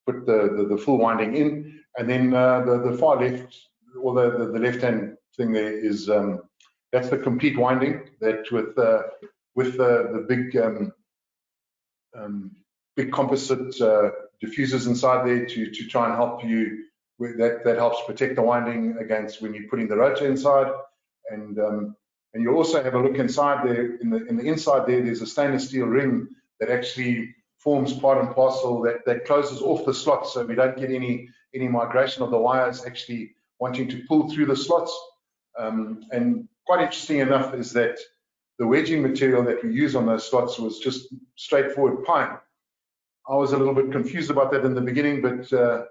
put the, the, the full winding in, and then uh, the the far left or the, the, the left hand thing there is um, that's the complete winding that with uh, with the, the big um, um, big composite uh, diffusers inside there to to try and help you that, that helps protect the winding against when you're putting the rotor inside. And um, and you also have a look inside there. In the in the inside there, there's a stainless steel ring that actually forms part and parcel that that closes off the slot so we don't get any any migration of the wires actually wanting to pull through the slots. Um, and quite interesting enough is that the wedging material that we use on those slots was just straightforward pine. I was a little bit confused about that in the beginning, but uh,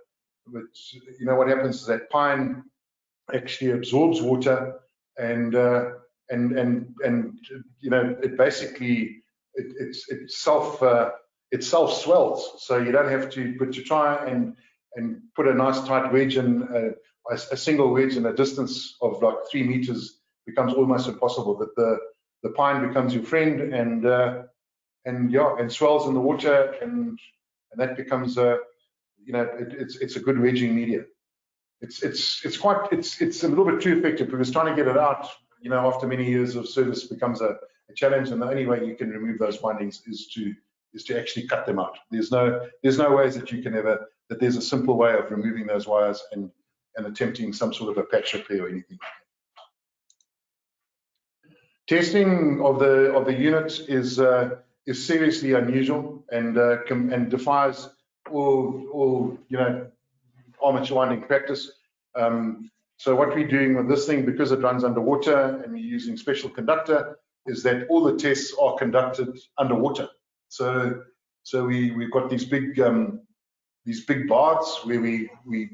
but you know what happens is that pine actually absorbs water and uh, and and and you know it basically it, it's it self uh, it self swells so you don't have to but to try and and put a nice tight wedge in uh, a, a, single wedge in a distance of like three meters becomes almost impossible. But the the pine becomes your friend and uh, and yeah and swells in the water and and that becomes a you know it, it's it's a good wedging media. It's it's it's quite it's it's a little bit too effective because trying to get it out you know, after many years of service becomes a, a challenge, and the only way you can remove those windings is to is to actually cut them out. There's no there's no ways that you can ever that there's a simple way of removing those wires and and attempting some sort of a patch repair or anything. Testing of the of the unit is uh, is seriously unusual and uh, and defies all all you know armature winding practice. Um, so what we're doing with this thing, because it runs underwater and we're using special conductor, is that all the tests are conducted underwater. So so we we've got these big um, these big baths where we we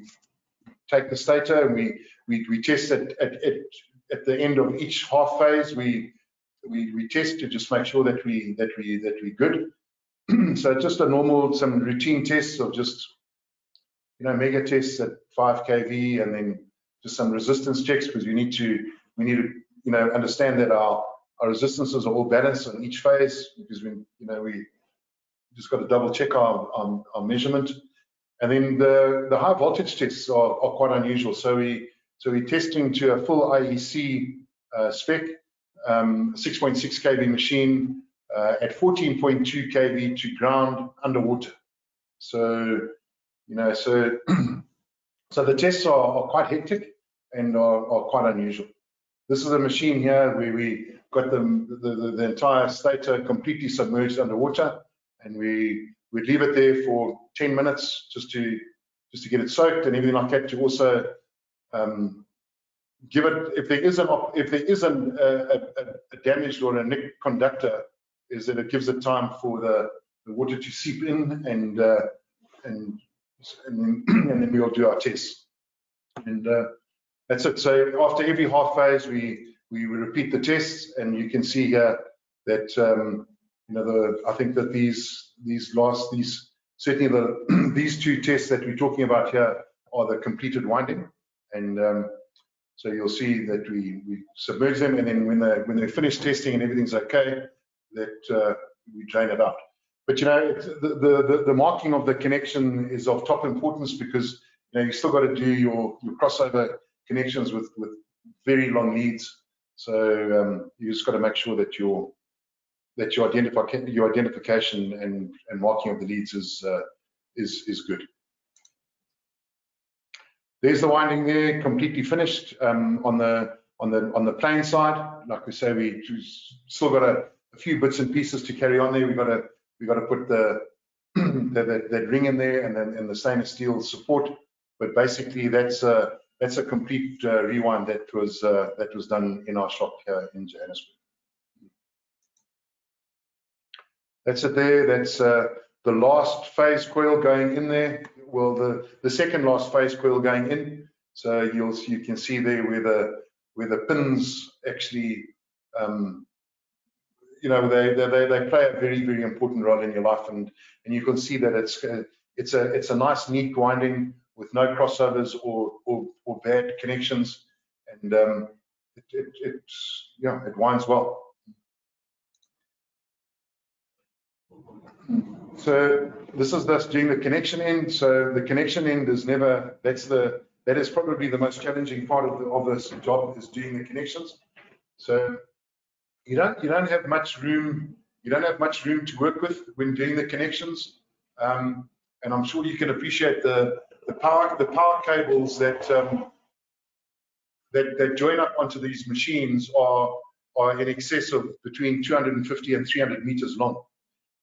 take the stator and we we, we test it at, at at the end of each half phase. We we we test to just make sure that we that we that we're good. (clears throat) so just a normal some routine tests of just you know megger tests at 5 kV and then just some resistance checks because we need to we need to you know understand that our our resistances are all balanced on each phase because we you know we just got to double check our, our, our measurement. And then the the high voltage tests are, are quite unusual. So we so we're testing to a full IEC uh, spec um, 6.6 kV machine uh, at 14.2 kV to ground underwater. So you know so (clears throat) so the tests are, are quite hectic and are, are, quite unusual. This is a machine here where we got the, the, the, entire stator completely submerged underwater and we we'd leave it there for 10 minutes just to just to get it soaked and everything like that to also um, give it if there is an if there is an, a, a, a damaged or a nicked conductor is that it gives it time for the, the water to seep in and uh, and and then, (clears throat) and then we'll do our tests and uh, that's it. So after every half phase, we we repeat the tests, and you can see here that um, you know the I think that these these last these certainly the (clears throat) these two tests that we're talking about here are the completed winding, and um, so you'll see that we we submerge them, and then when they when they finish testing and everything's okay, that uh, we drain it out. But you know the, the the marking of the connection is of top importance because you know you still got to do your your crossover connections with with very long leads. So um, you just got to make sure that your that your identify your identification and and marking of the leads is uh, is is good. There's the winding there, completely finished um, on the on the on the plain side. Like we say, we still got a, a few bits and pieces to carry on there. We got to we got to put the (clears throat) that, that, ring in there and then and the stainless steel support. But basically, that's uh, that's a complete uh, rewind that was uh, that was done in our shop here in Johannesburg. That's it there. That's uh, the last phase coil going in there. Well, the the second last phase coil going in. So you'll you can see there where the where the pins actually um, you know they, they they play a very very important role in your life and and you can see that it's it's a it's a nice neat winding with no crossovers or, or, or bad connections. And um, it, it, it, yeah, it winds well. So this is thus doing the connection end. So the connection end is never, that's the, that is probably the most challenging part of, the, of this job is doing the connections. So you don't, you don't have much room, you don't have much room to work with when doing the connections. Um, and I'm sure you can appreciate the, the power the power cables that um, that that join up onto these machines are are in excess of between 250 and 300 meters long,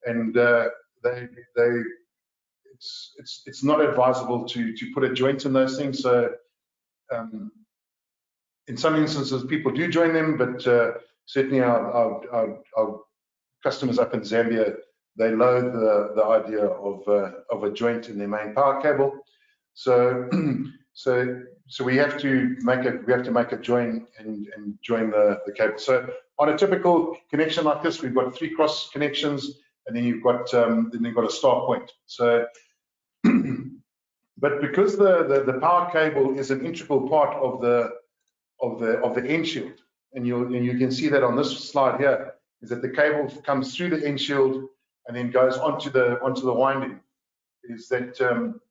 and uh, they they it's it's it's not advisable to to put a joint in those things. So um, in some instances, people do join them, but uh, certainly our, our, our, our, customers up in Zambia they loathe the, the idea of uh, of a joint in their main power cable. So (clears throat) so so we have to make a we have to make a join and, and join the, the cable. So on a typical connection like this, we've got three cross connections, and then you've got um, then you've got a start point. So (clears throat) but because the, the, the power cable is an integral part of the of the of the end shield, and you and you can see that on this slide here, is that the cable comes through the end shield and then goes onto the onto the winding. Is that um,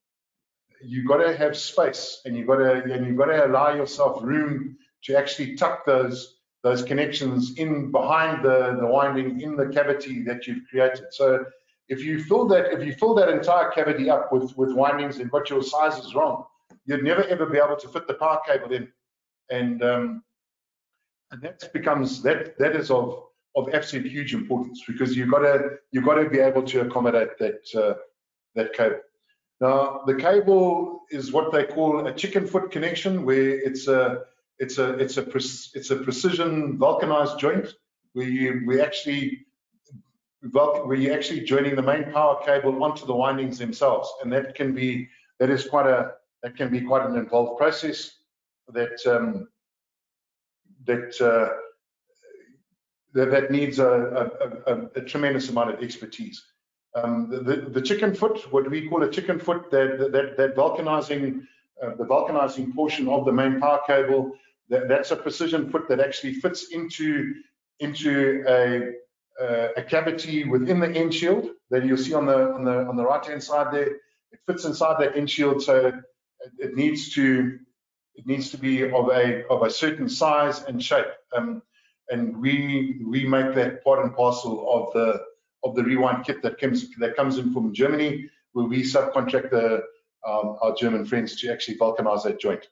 you've got to have space and you've got to and you've got to allow yourself room to actually tuck those those connections in behind the the winding in the cavity that you've created. So if you fill that if you fill that entire cavity up with with windings and got your sizes wrong, you'd never ever be able to fit the power cable in, and um, and that becomes that that is of of absolute huge importance because you've got to you've got to be able to accommodate that uh, that cable. Now the cable is what they call a chicken foot connection, where it's a it's a it's a it's a precision vulcanized joint where you we actually where you're actually joining the main power cable onto the windings themselves, and that can be that is quite a that can be quite an involved process that um, that, uh, that that needs a, a, a, a, tremendous amount of expertise. Um, the, the, the, chicken foot, what we call a chicken foot, that that, that vulcanizing uh, the vulcanizing portion of the main power cable, that, that's a precision foot that actually fits into into a uh, a cavity within the end shield that you'll see on the on the on the right hand side there. It fits inside that end shield, so it, needs to it needs to be of a of a certain size and shape. Um, and we we make that part and parcel of the of the rewind kit that comes that comes in from Germany, where we subcontract the um, our German friends to actually vulcanize that joint.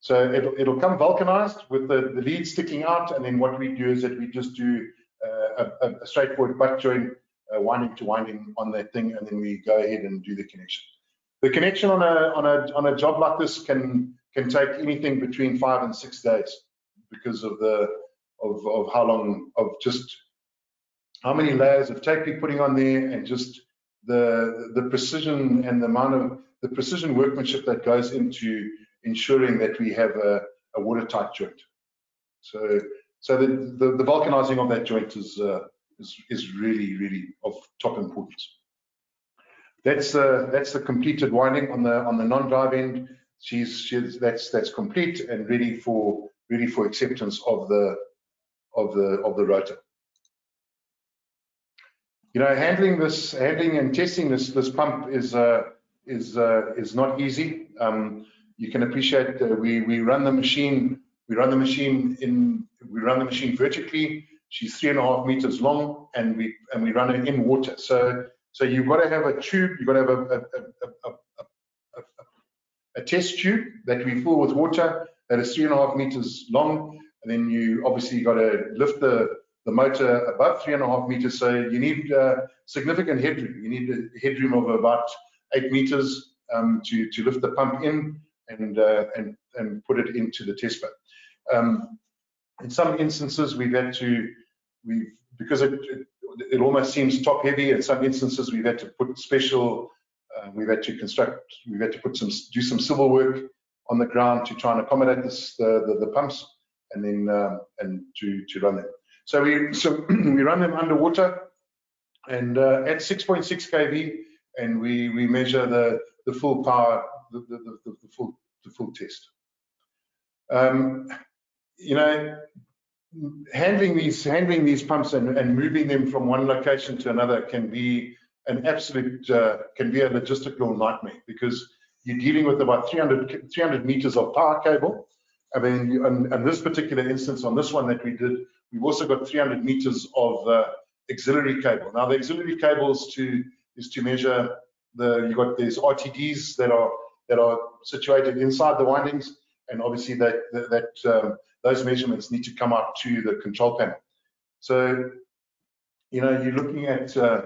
So it'll it'll come vulcanized with the, the lead sticking out, and then what we do is that we just do a, a, straightforward butt joint, uh, winding to winding on that thing, and then we go ahead and do the connection. The connection on a on a on a job like this can can take anything between five and six days because of the of of how long of just how many layers of tape you're putting on there and just the the precision and the amount of the precision workmanship that goes into ensuring that we have a, a watertight joint. So so the, the, the vulcanizing of that joint is, uh, is, is really, really of top importance. That's uh, that's the completed winding on the on the non-drive end. She's, she's that's that's complete and ready for ready for acceptance of the of the of the rotor. You know, handling this, handling and testing this this pump is uh, is uh, is not easy. Um, you can appreciate we we run the machine we run the machine in, we run the machine vertically. She's three and a half meters long, and we and we run it in water. So so you've got to have a tube. You've got to have a a, a, a, a test tube that we fill with water that is three and a half meters long, and then you obviously got to lift the the motor above three and a half meters. So you need uh, significant headroom. You need a headroom of about eight meters um, to to lift the pump in and uh, and and put it into the test bed. Um, in some instances, we've had to, we've because it, it, almost seems top heavy. In some instances, we've had to put special, uh, we've had to construct, we've had to put some, do some civil work on the ground to try and accommodate this, the, the, the pumps, and then um, and to to run them. So we so (clears throat) we run them underwater, and uh, at 6.6 kV, and we we measure the the full power, the the, the, the full the full test. Um, you know, handling these handling these pumps and, and moving them from one location to another can be an absolute uh, can be a logistical nightmare because you're dealing with about 300 300 meters of power cable. I mean, and this particular instance on this one that we did, we've also got 300 meters of uh, auxiliary cable. Now, the auxiliary cables to is to measure the you got these RTDs that are that are situated inside the windings, and obviously that that um, those measurements need to come out to the control panel. So, you know, you're looking at uh,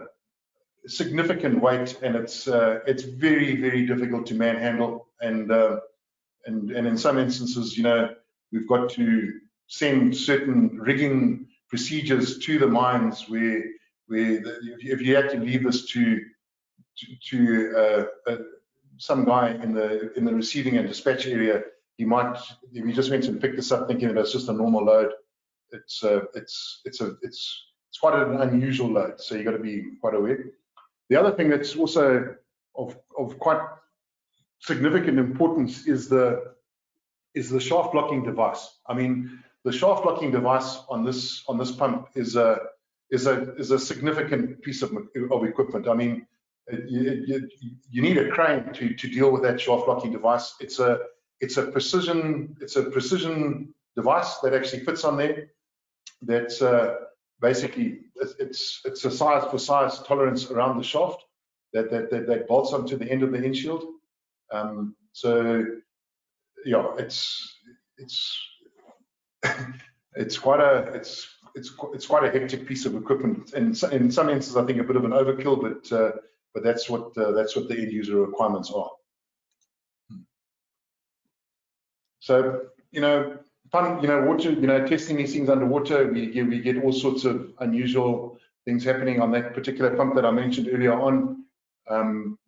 significant weight, and it's uh, it's very very difficult to manhandle, and uh, and and in some instances, you know, we've got to send certain rigging procedures to the mines where where the, if you had to leave this to to, to uh, uh, some guy in the in the receiving and dispatch area, he might if he just went and picked this up thinking that it's just a normal load, it's uh, it's it's a it's it's quite an unusual load, so you got to be quite aware. The other thing that's also of of quite significant importance is the is the shaft blocking device. I mean, the shaft blocking device on this on this pump is a is a is a significant piece of, of equipment. I mean, you, you, you, need a crane to to deal with that shaft blocking device. It's a it's a precision it's a precision device that actually fits on there. That's uh, basically it's it's a size for size tolerance around the shaft that that that, that bolts onto the end of the end shield. Um, so yeah, it's it's it's quite a it's it's it's quite a hectic piece of equipment, and in some instances, I think a bit of an overkill, but uh, but that's what uh, that's what the end user requirements are. So you know, fun, you know, water, you know, testing these things underwater, we we get all sorts of unusual things happening on that particular pump that I mentioned earlier on. Um,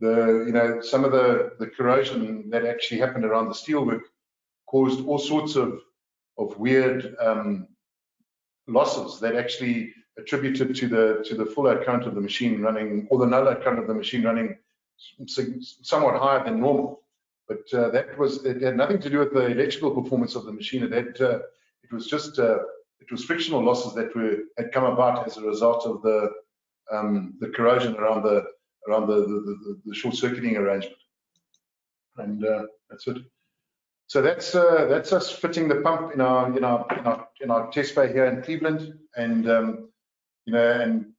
the you know some of the the corrosion that actually happened around the steelwork caused all sorts of of weird um, losses that actually attributed to the to the full load current of the machine running or the no load current of the machine running somewhat higher than normal. But uh, that was it had nothing to do with the electrical performance of the machine. It had uh, it was just uh, it was frictional losses that were had come about as a result of the um, the corrosion around the around the, the, the short circuiting arrangement. And uh, that's it. So that's uh, that's us fitting the pump in our in our in our in our test bay here in Cleveland, and um, you know, and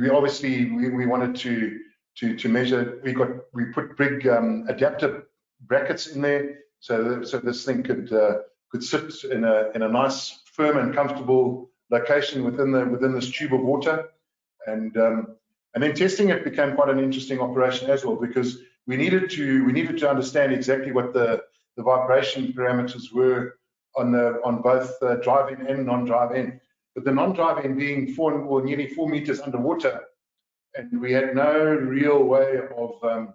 we obviously we, we wanted to to to measure. We got we put big um, adapter brackets in there, so so this thing could uh, could sit in a in a nice firm and comfortable location within the within this tube of water, and um, and then testing it became quite an interesting operation as well because we needed to we needed to understand exactly what the the vibration parameters were on the on both uh, drive end and non-drive end. But the non-drive end being four or nearly four meters underwater, and we had no real way of um,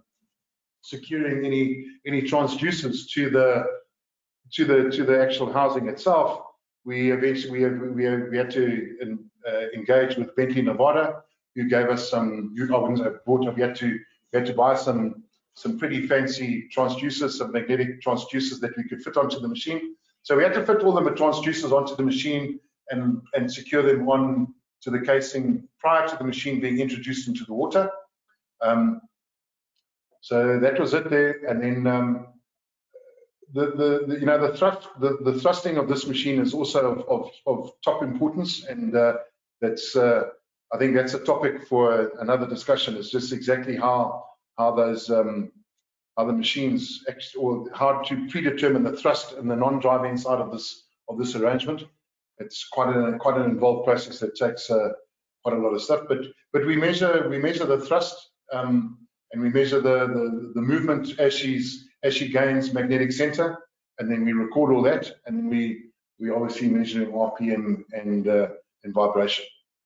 securing any any transducers to the to the to the actual housing itself. We eventually we had, we had, we had to uh, engage with Bentley Nevada, who gave us some. You know, we had to we had to buy some some pretty fancy transducers, some magnetic transducers that we could fit onto the machine. So we had to fit all the transducers onto the machine and, and secure them on to the casing prior to the machine being introduced into the water. Um, so that was it there. And then um, the, the, the, you know the thrust the, the thrusting of this machine is also of, of, of top importance, and uh, that's uh, I think that's a topic for another discussion. It's just exactly how how those um, how the machines or how to predetermine the thrust and the non-driving side of this of this arrangement. It's quite a quite an involved process that takes uh, quite a lot of stuff. But but we measure we measure the thrust um, and we measure the, the the movement as she's as she gains magnetic center, and then we record all that, and then we we obviously measure RPM and uh, and vibration.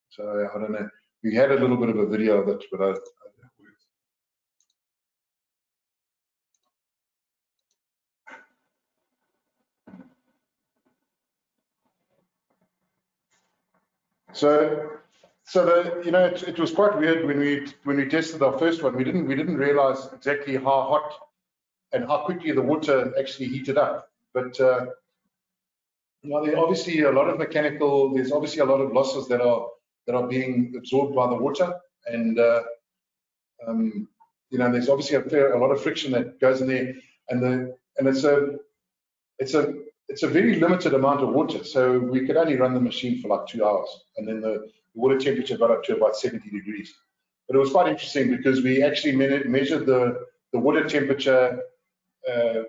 So I don't know. We had a little bit of a video of it, but I, So, so the, you know, it, it, was quite weird when we when we tested our first one. We didn't we didn't realize exactly how hot and how quickly the water actually heated up. But uh, you know, there's obviously a lot of mechanical. There's obviously a lot of losses that are that are being absorbed by the water, and uh, um, you know, there's obviously a, fair, a lot of friction that goes in there, and the and it's a it's a it's a very limited amount of water. So we could only run the machine for like two hours. And then the, water temperature got up to about 70 degrees. But it was quite interesting because we actually measured the, the water temperature uh,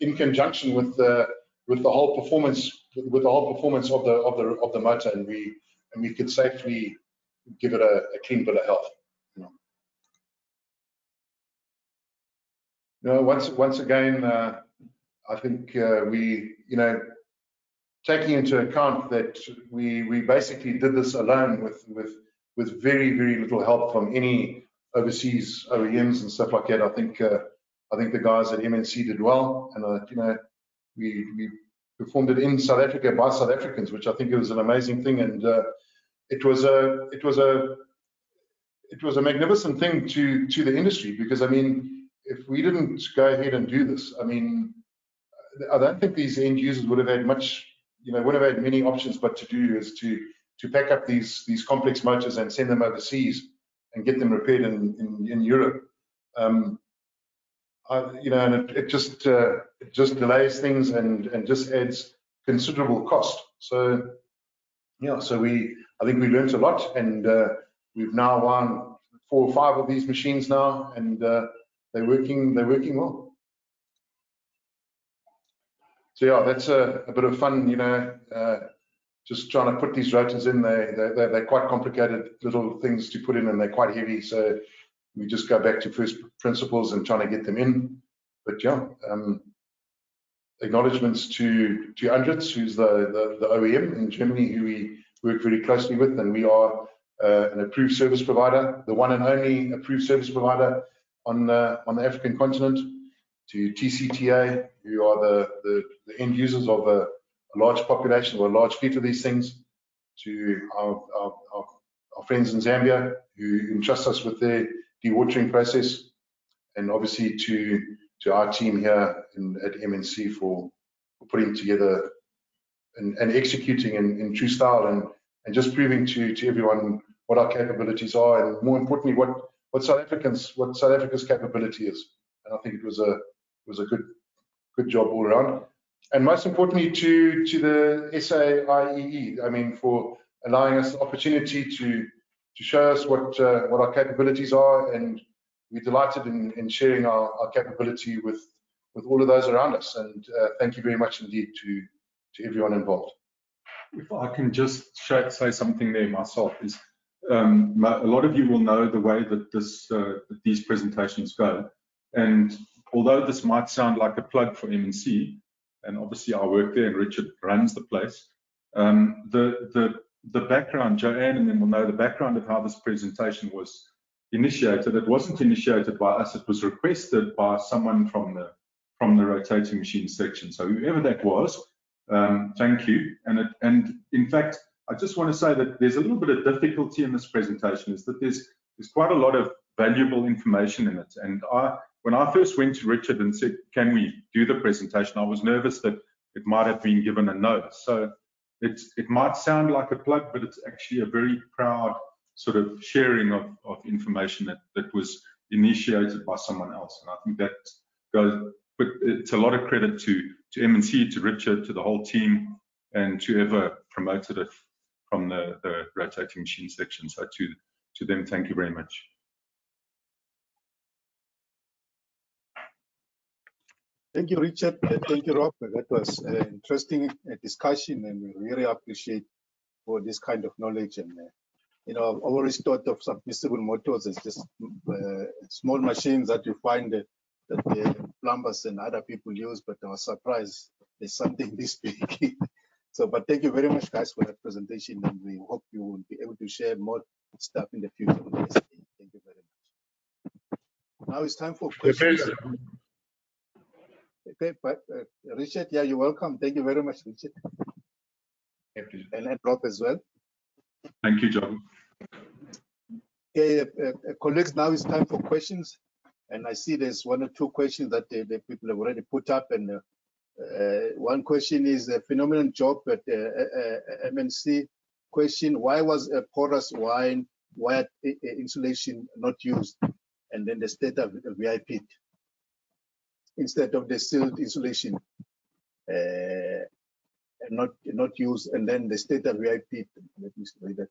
in conjunction with the with the whole performance with the whole performance of the of the of the motor, and we and we could safely give it a, a clean bill of health. You know, you know once once again, uh, I think uh, we you know taking into account that we we basically did this alone with with with very very little help from any overseas OEMs and stuff like that. I think uh, I think the guys at MNC did well, and uh, you know we we performed it in South Africa by South Africans, which I think it was an amazing thing, and uh, it was a it was a it was a magnificent thing to to the industry because I mean if we didn't go ahead and do this, I mean I don't think these end users would have had much you know would have had many options but to do is to to pack up these these complex motors and send them overseas and get them repaired in in, in Europe. Um, I, you know, and it, it just uh, it just delays things and and just adds considerable cost. So yeah, so we I think we learned a lot, and uh, we've now won four or five of these machines now, and uh, they're working they're working well. So yeah, that's a, a bit of fun, you know. Uh, just trying to put these rotors in, they, they, they're quite complicated little things to put in and they're quite heavy. So we just go back to first principles and trying to get them in. But yeah, um, acknowledgements to to Andritz, who's the, the, the OEM in Germany, who we work very closely with, and we are uh, an approved service provider, the one and only approved service provider on on the African continent. To TCTA, who are the, the, the end users of a, a, large population or a large fleet of these things. To our, our, our, our friends in Zambia, who entrust us with their dewatering process, and obviously to to our team here in, at MNC for, for putting together and, and executing in, in, true style and, and just proving to, to everyone what our capabilities are and more importantly what, what South Africans what South Africa's capability is. And I think it was a was a good good job all around. And most importantly to to the SAIEE, I mean for allowing us the opportunity to to show us what uh, what our capabilities are, and we're delighted in, in sharing our, our, capability with with all of those around us. And uh, thank you very much indeed to to everyone involved. If I can just say something there myself is. Um, a lot of you will know the way that this uh, these presentations go, and although this might sound like a plug for MNC, and obviously I work there and Richard runs the place, um, the the the background, Joanne, and then we'll know the background of how this presentation was initiated. It wasn't initiated by us, it was requested by someone from the from the rotating machine section. So whoever that was, um, thank you. And it, and in fact, I just want to say that there's a little bit of difficulty in this presentation is that there's there's quite a lot of valuable information in it. And I when I first went to Richard and said, can we do the presentation, I was nervous that it might have been given a no. So it might sound like a plug, but it's actually a very proud sort of sharing of, of information that, that was initiated by someone else. And I think that goes, but it's a lot of credit to, to MNC, to Richard, to the whole team, and to whoever promoted it from the, the rotating machine section. So to, to them, thank you very much. Thank you, Richard. Uh, thank you, Rob. That was an interesting uh, discussion, and we really appreciate for this kind of knowledge. And uh, you know, I've always thought of submersible motors as just uh, small machines that you find that the plumbers and other people use, but I was surprised there's something (laughs) this big. so, but thank you very much, guys, for that presentation, and we hope you will be able to share more stuff in the future. Thank you very much. Now it's time for questions. Okay, but uh, Richard, yeah, you're welcome. Thank you very much, Richard. And, and Rob as well. Thank you, John. Okay, uh, uh, colleagues, now it's time for questions. And I see there's one or two questions that the, the people have already put up. And uh, uh one question is a phenomenal job at uh, uh, MNC. Question, why was a porous wine wired insulation not used? And then the state of VIP instead of the sealed insulation uh, not not used and then the state of VIP let me say that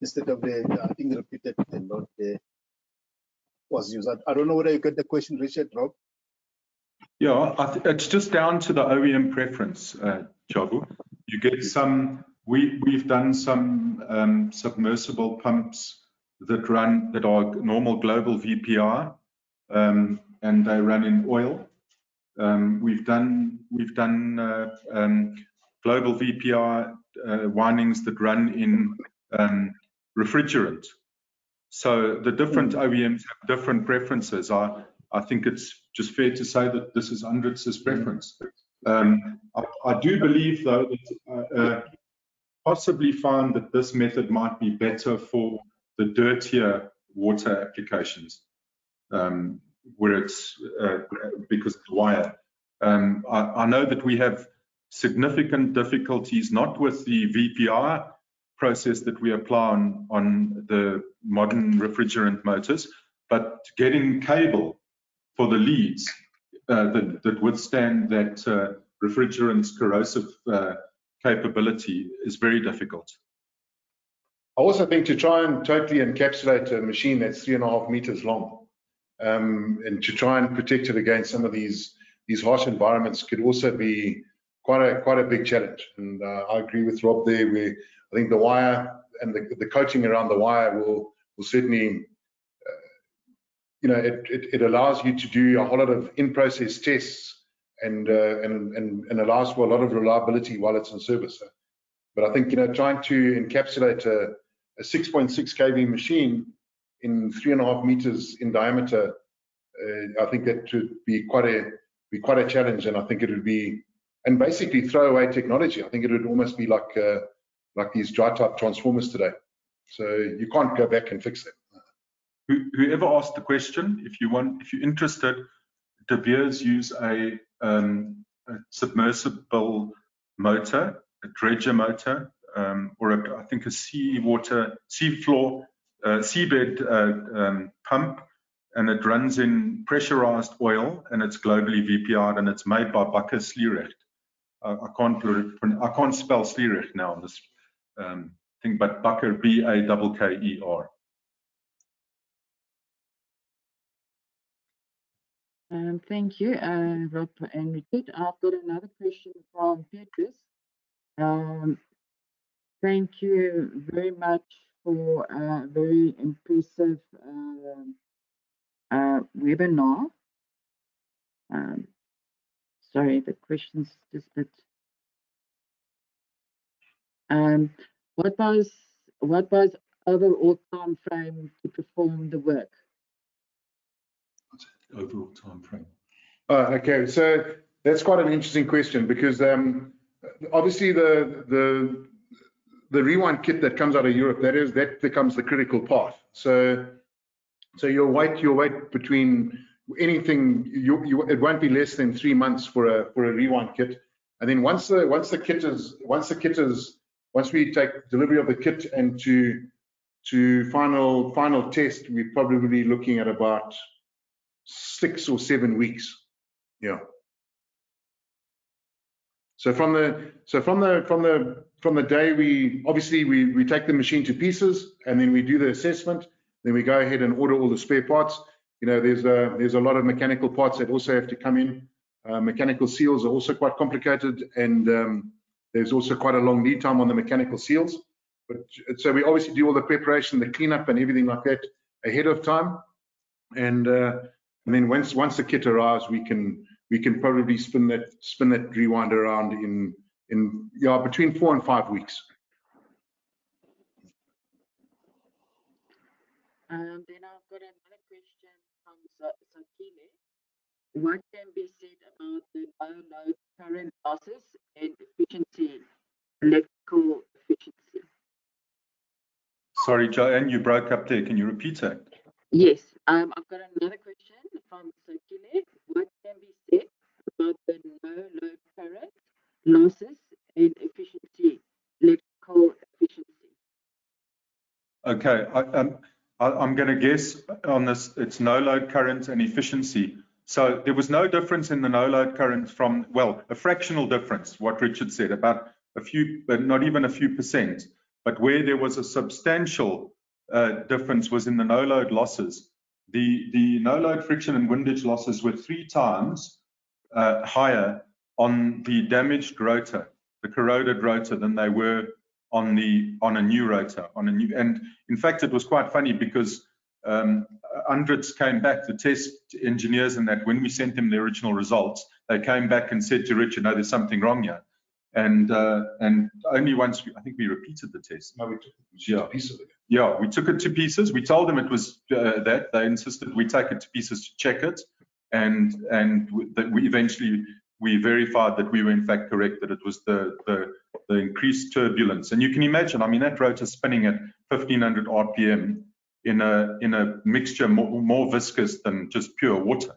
instead of the I think repeated a lot the was used. I, I don't know whether you get the question, Richard, Rob. Yeah, it's just down to the OEM preference, uh, Jabu. You get some. We we've done some um, submersible pumps that run that are normal global VPR, um, and they run in oil. Um, we've done we've done uh, um, global VPI uh, windings that run in um, refrigerant. So the different OEMs have different preferences. I I think it's just fair to say that this is Andritz's preference. Um, I, I, do believe though that uh, uh, possibly find that this method might be better for the dirtier water applications. Um, where it's uh, because of the wire. Um, I, I, know that we have significant difficulties not with the VPI process that we apply on, on the modern refrigerant motors, but getting cable for the leads uh, that, that, withstand that uh, refrigerant's corrosive uh, capability is very difficult. I also think to try and totally encapsulate a machine that's three and a half meters long um, and to try and protect it against some of these these harsh environments could also be quite a quite a big challenge. And uh, I agree with Rob there. Where I think the wire and the, the coating around the wire will will certainly, uh, you know, it, it, it allows you to do a whole lot of in-process tests and, uh, and and and allows for a lot of reliability while it's in service. But I think you know, trying to encapsulate a, a 6.6 kV machine in three and a half meters in diameter, uh, I think that would be quite a be quite a challenge, and I think it would be and basically throw away technology. I think it would almost be like uh, like these dry type transformers today. So you can't go back and fix them. Whoever asked the question, if you want, if you're interested, De Beers use a, um, a submersible motor, a dredger motor, um, or a, I think a sea water, sea floor uh, seabed uh, um, pump and it runs in pressurized oil and it's globally VPI'd and it's made by Bakker Sliedrecht. I, I can't I can't spell Sliedrecht now on this um, thing, but Bakker B A K K E R. Um, thank you, uh, Rob and Richard. I've got another question from Petrus. Um, thank you very much for a very impressive uh, uh, webinar. Um, sorry, the question's just a bit. Um, what was what was overall time frame to perform the work? Overall time frame. Oh, okay, so that's quite an interesting question because um, obviously the the the rewind kit that comes out of Europe, that is, that becomes the critical part. So, so you'll wait, you'll wait between anything, you, you, it won't be less than three months for a for a rewind kit. And then once the once the kit is once the kit is once we take delivery of the kit and to to final final test, we're probably looking at about six or seven weeks. Yeah. So from the so from the from the from the day we obviously we we take the machine to pieces and then we do the assessment. Then we go ahead and order all the spare parts. You know, there's a there's a lot of mechanical parts that also have to come in. Uh, mechanical seals are also quite complicated, and um, there's also quite a long lead time on the mechanical seals. But so we obviously do all the preparation, the cleanup, and everything like that ahead of time. And uh, and then once once the kit arrives, we can we can probably spin that spin that rewind around in in yeah between four and five weeks. Um, then I've got another question from Sakile. What can be said about the low load current losses and efficiency, electrical efficiency? Sorry, Joanne, you broke up there. Can you repeat that? Yes, um, I've got another question from Sakile. What can be said about the low load current losses and efficiency, electrical efficiency? Okay, I, um, I, am going to guess on this, it's no load current and efficiency. So there was no difference in the no load current from, well, a fractional difference, what Richard said, about a few, but not even a few percent. But where there was a substantial uh, difference was in the no load losses. the, the no load friction and windage losses were three times uh, higher on the damaged rotor, the corroded rotor, than they were on the on a new rotor, on a new. And in fact, it was quite funny because um, Andritz came back, the test engineers, and that when we sent them the original results, they came back and said to Richard, "No, there's something wrong here." And uh, and only once we, I think we repeated the test. No, we took Yeah. a piece of it. Yeah, we took it to pieces. We told them it was uh, that. They insisted we take it to pieces to check it, and and w- that we eventually we verified that we were in fact correct that it was the the, the increased turbulence. And you can imagine, I mean, that rotor spinning at 1500 RPM in a in a mixture more, more viscous than just pure water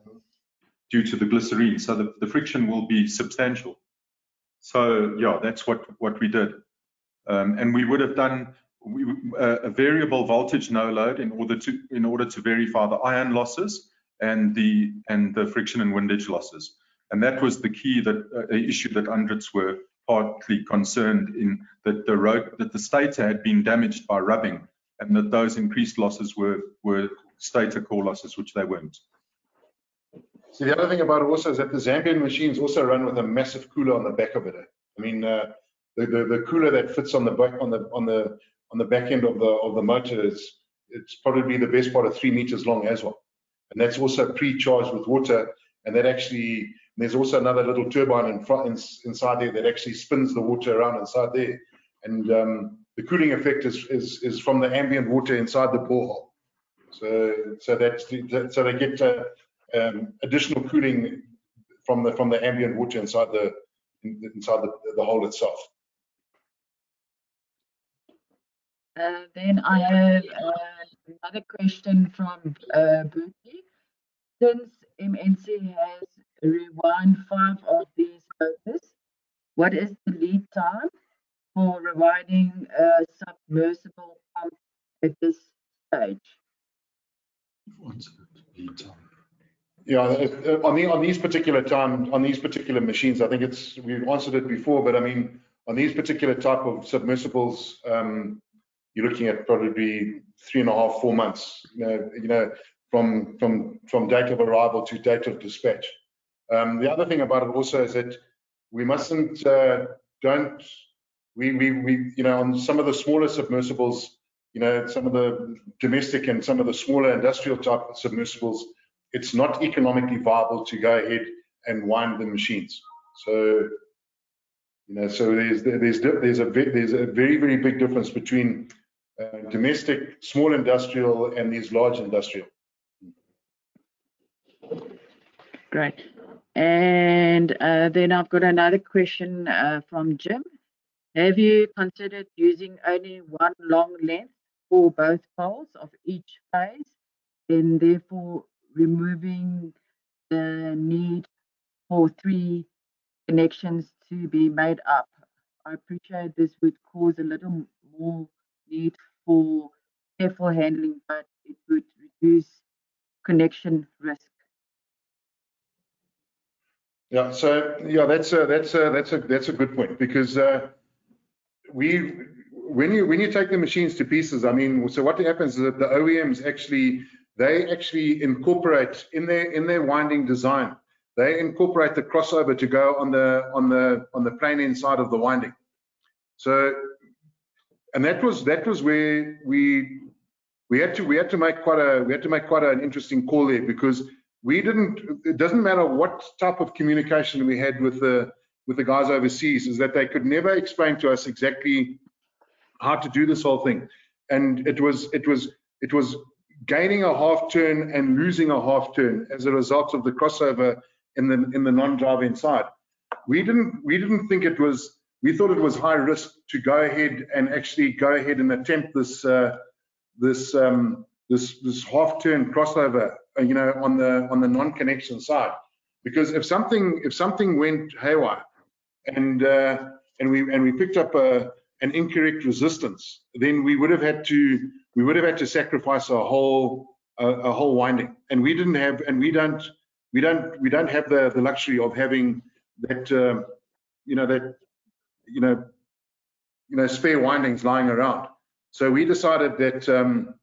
due to the glycerine. So the, the friction will be substantial. So yeah, that's what what we did, um, and we would have done we, uh, a variable voltage no load in order to in order to verify the iron losses and the and the friction and windage losses. And that was the key that uh, issue that Andritz were partly concerned in that the road that the stator had been damaged by rubbing and that those increased losses were were stator core losses, which they weren't. So the other thing about it also is that the Zambian machines also run with a massive cooler on the back of it. I mean, uh, the, the the cooler that fits on the back on the on the on the back end of the of the motor is it's probably the best part of three meters long as well, and that's also pre-charged with water. And that actually there's also another little turbine in front in, inside there that actually spins the water around inside there, and um, the cooling effect is, is is from the ambient water inside the borehole. So so that's the, so they get uh, um, additional cooling from the from the ambient water inside the inside the, the hole itself. Uh, then I have uh, another question from uh, Booty. Since M&C has rewind five of these motors, what is the lead time for rewinding a submersible pump at this stage? Lead time. Yeah, on the, on these particular time, on these particular machines, I think it's, we've answered it before, but I mean, on these particular type of submersibles, um, you're looking at probably three and a half, four months, you know, you know, from, from, from date of arrival to date of dispatch. Um, the other thing about it also is that we mustn't, uh, don't, we, we, we, you know, on some of the smaller submersibles, you know, some of the domestic and some of the smaller industrial type submersibles, it's not economically viable to go ahead and wind the machines. So, you know, so there's there's there's a there's a very very big difference between uh, domestic small industrial and these large industrial. Great. And uh, then I've got another question uh, from Jim. Have you considered using only one long length for both poles of each phase and therefore removing the need for three connections to be made up? I appreciate this would cause a little more need for careful handling, but it would reduce connection risk. Yeah, so yeah, that's a that's a that's a that's a good point because uh, we when you when you take the machines to pieces, I mean, so what happens is that the OEMs actually they actually incorporate in their in their winding design, they incorporate the crossover to go on the on the on the plain inside of the winding. So, and that was that was where we we had to we had to make quite a we had to make quite an interesting call there because we didn't it doesn't matter what type of communication we had with the with the guys overseas is that they could never explain to us exactly how to do this whole thing. And it was it was it was gaining a half turn and losing a half turn as a result of the crossover in the in the non-drive inside we didn't we didn't think it was we thought it was high risk to go ahead and actually go ahead and attempt this uh, this um, this this half turn crossover you know on the on the non-connection side. Because if something if something went haywire and uh, and we and we picked up a an incorrect resistance then we would have had to we would have had to sacrifice a whole a, a whole winding. And we didn't have and we don't we don't we don't have the the luxury of having that um, you know that you know you know spare windings lying around. So we decided that um,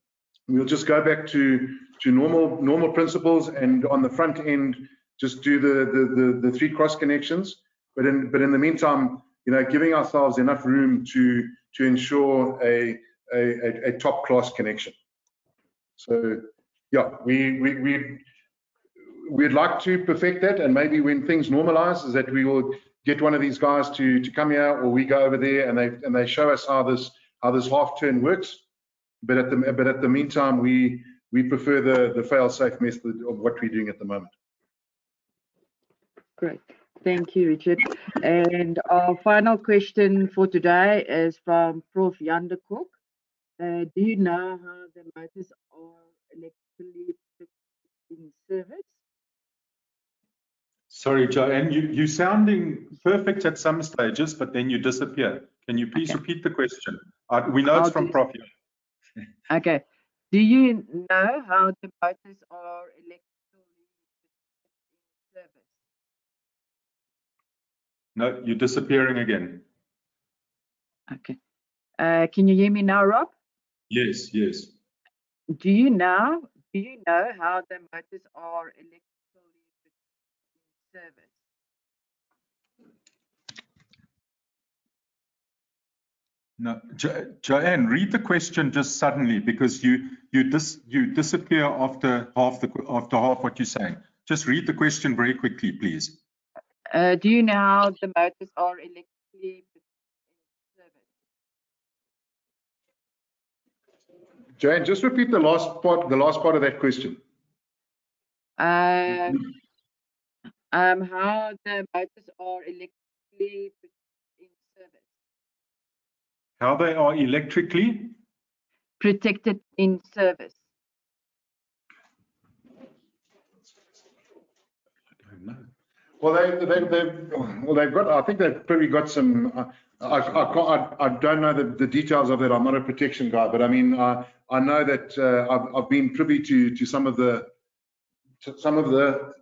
we'll just go back to to normal normal principles and on the front end just do the the the, the three cross connections. But in but in the meantime, you know, giving ourselves enough room to to ensure a a, a top class connection. So yeah, we we we we'd like to perfect that, and maybe when things normalize, is that we will get one of these guys to to come here, or we go over there and they and they show us how this how this half turn works. But at the but at the meantime, we we prefer the the fail safe method of what we're doing at the moment. Great. Thank you, Richard. And our final question for today is from Prof. Jan de Kock. Uh, do you know how the motors are electrically in service? Sorry, Joanne, you, you're sounding perfect at some stages, but then you disappear. Can you please Okay. repeat the question? Uh, we know it's from do- Prof. Okay. Do you know how the motors are electrically in service? No, you're disappearing again. Okay. Uh, can you hear me now, Rob? Yes, yes. Do you know? Do you know how the motors are electrically in service? No, jo Joanne, read the question just suddenly because you you dis you disappear after half the after half what you're saying. Just read the question very quickly, please. Uh, do you know how the motors are electrically in service? Joanne, just repeat the last part the last part of that question. Um, um, how the motors are electrically in service? How they are electrically? Protected in service. I don't know. Well, they, they, they, well, they've got, I think they've probably got some, uh, I, I, can't, I, I don't know the, the details of it. I'm not a protection guy, but I mean, uh, I know that, uh, I've, I've been privy to, to some of the, to some of the,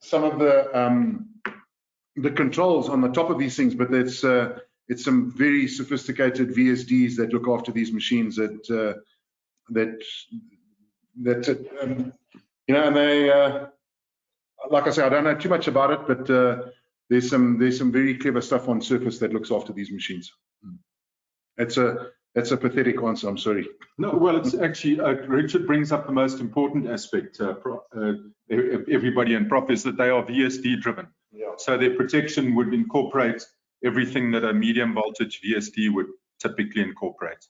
some of the, um, the controls on the top of these things, but it's, uh, it's some very sophisticated VSDs that look after these machines that, uh, that, that, um, you know, and they, uh, like I say, I don't know too much about it, but uh, there's some there's some very clever stuff on Surface that looks after these machines. It's a that's a pathetic answer. I'm sorry. No, well, it's actually, uh, Richard brings up the most important aspect, uh, pro, uh, everybody and Prof, is that they are VSD driven. Yeah. So their protection would incorporate everything that a medium voltage VSD would typically incorporate.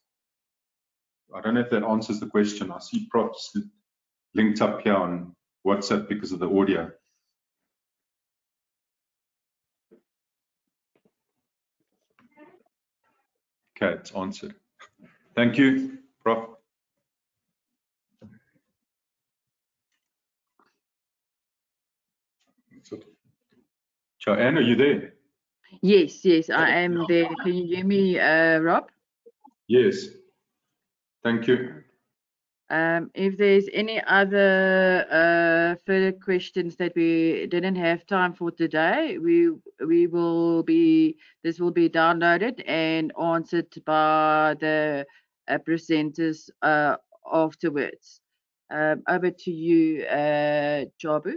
I don't know if that answers the question. I see Prof's linked up here on WhatsApp because of the audio. Okay, it's answered. Thank you, Prof. Joanne, are you there? Yes, yes, I am there. Can you hear me, uh, Rob? Yes. Thank you. Um, if there's any other uh, further questions that we didn't have time for today, we we will be this will be downloaded and answered by the uh, presenters uh, afterwards. Um, over to you, uh, Jabu.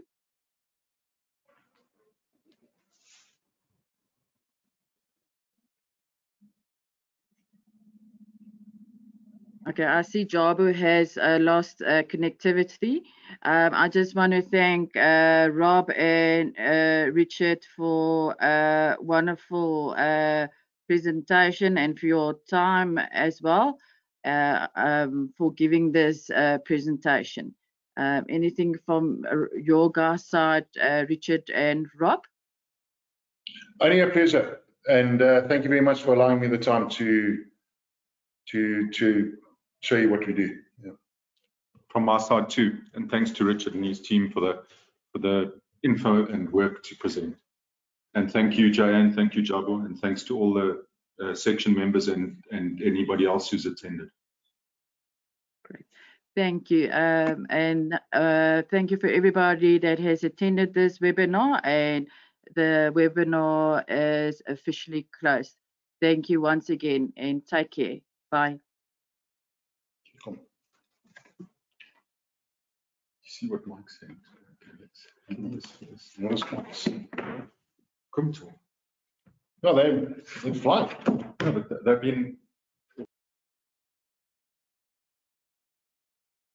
Okay, I see Jabu has uh, lost uh, connectivity. Um, I just want to thank uh, Rob and uh, Richard for a wonderful uh, presentation and for your time as well uh, um, for giving this uh, presentation. Um, anything from uh, your guys' side, uh, Richard and Rob? Only a pleasure, and uh, thank you very much for allowing me the time to to to show you what we do. Yeah. From my side too, and thanks to Richard and his team for the for the info and work to present. And thank you, Joanne, thank you, Jabu, and thanks to all the uh, section members and and anybody else who's attended. Thank you. Um, and uh, thank you for everybody that has attended this webinar and the webinar is officially closed. Thank you once again and take care. Bye. See what Mike said. Okay, let's do this first. What is clocks? Kumto. No, they, they fly. No, but they've been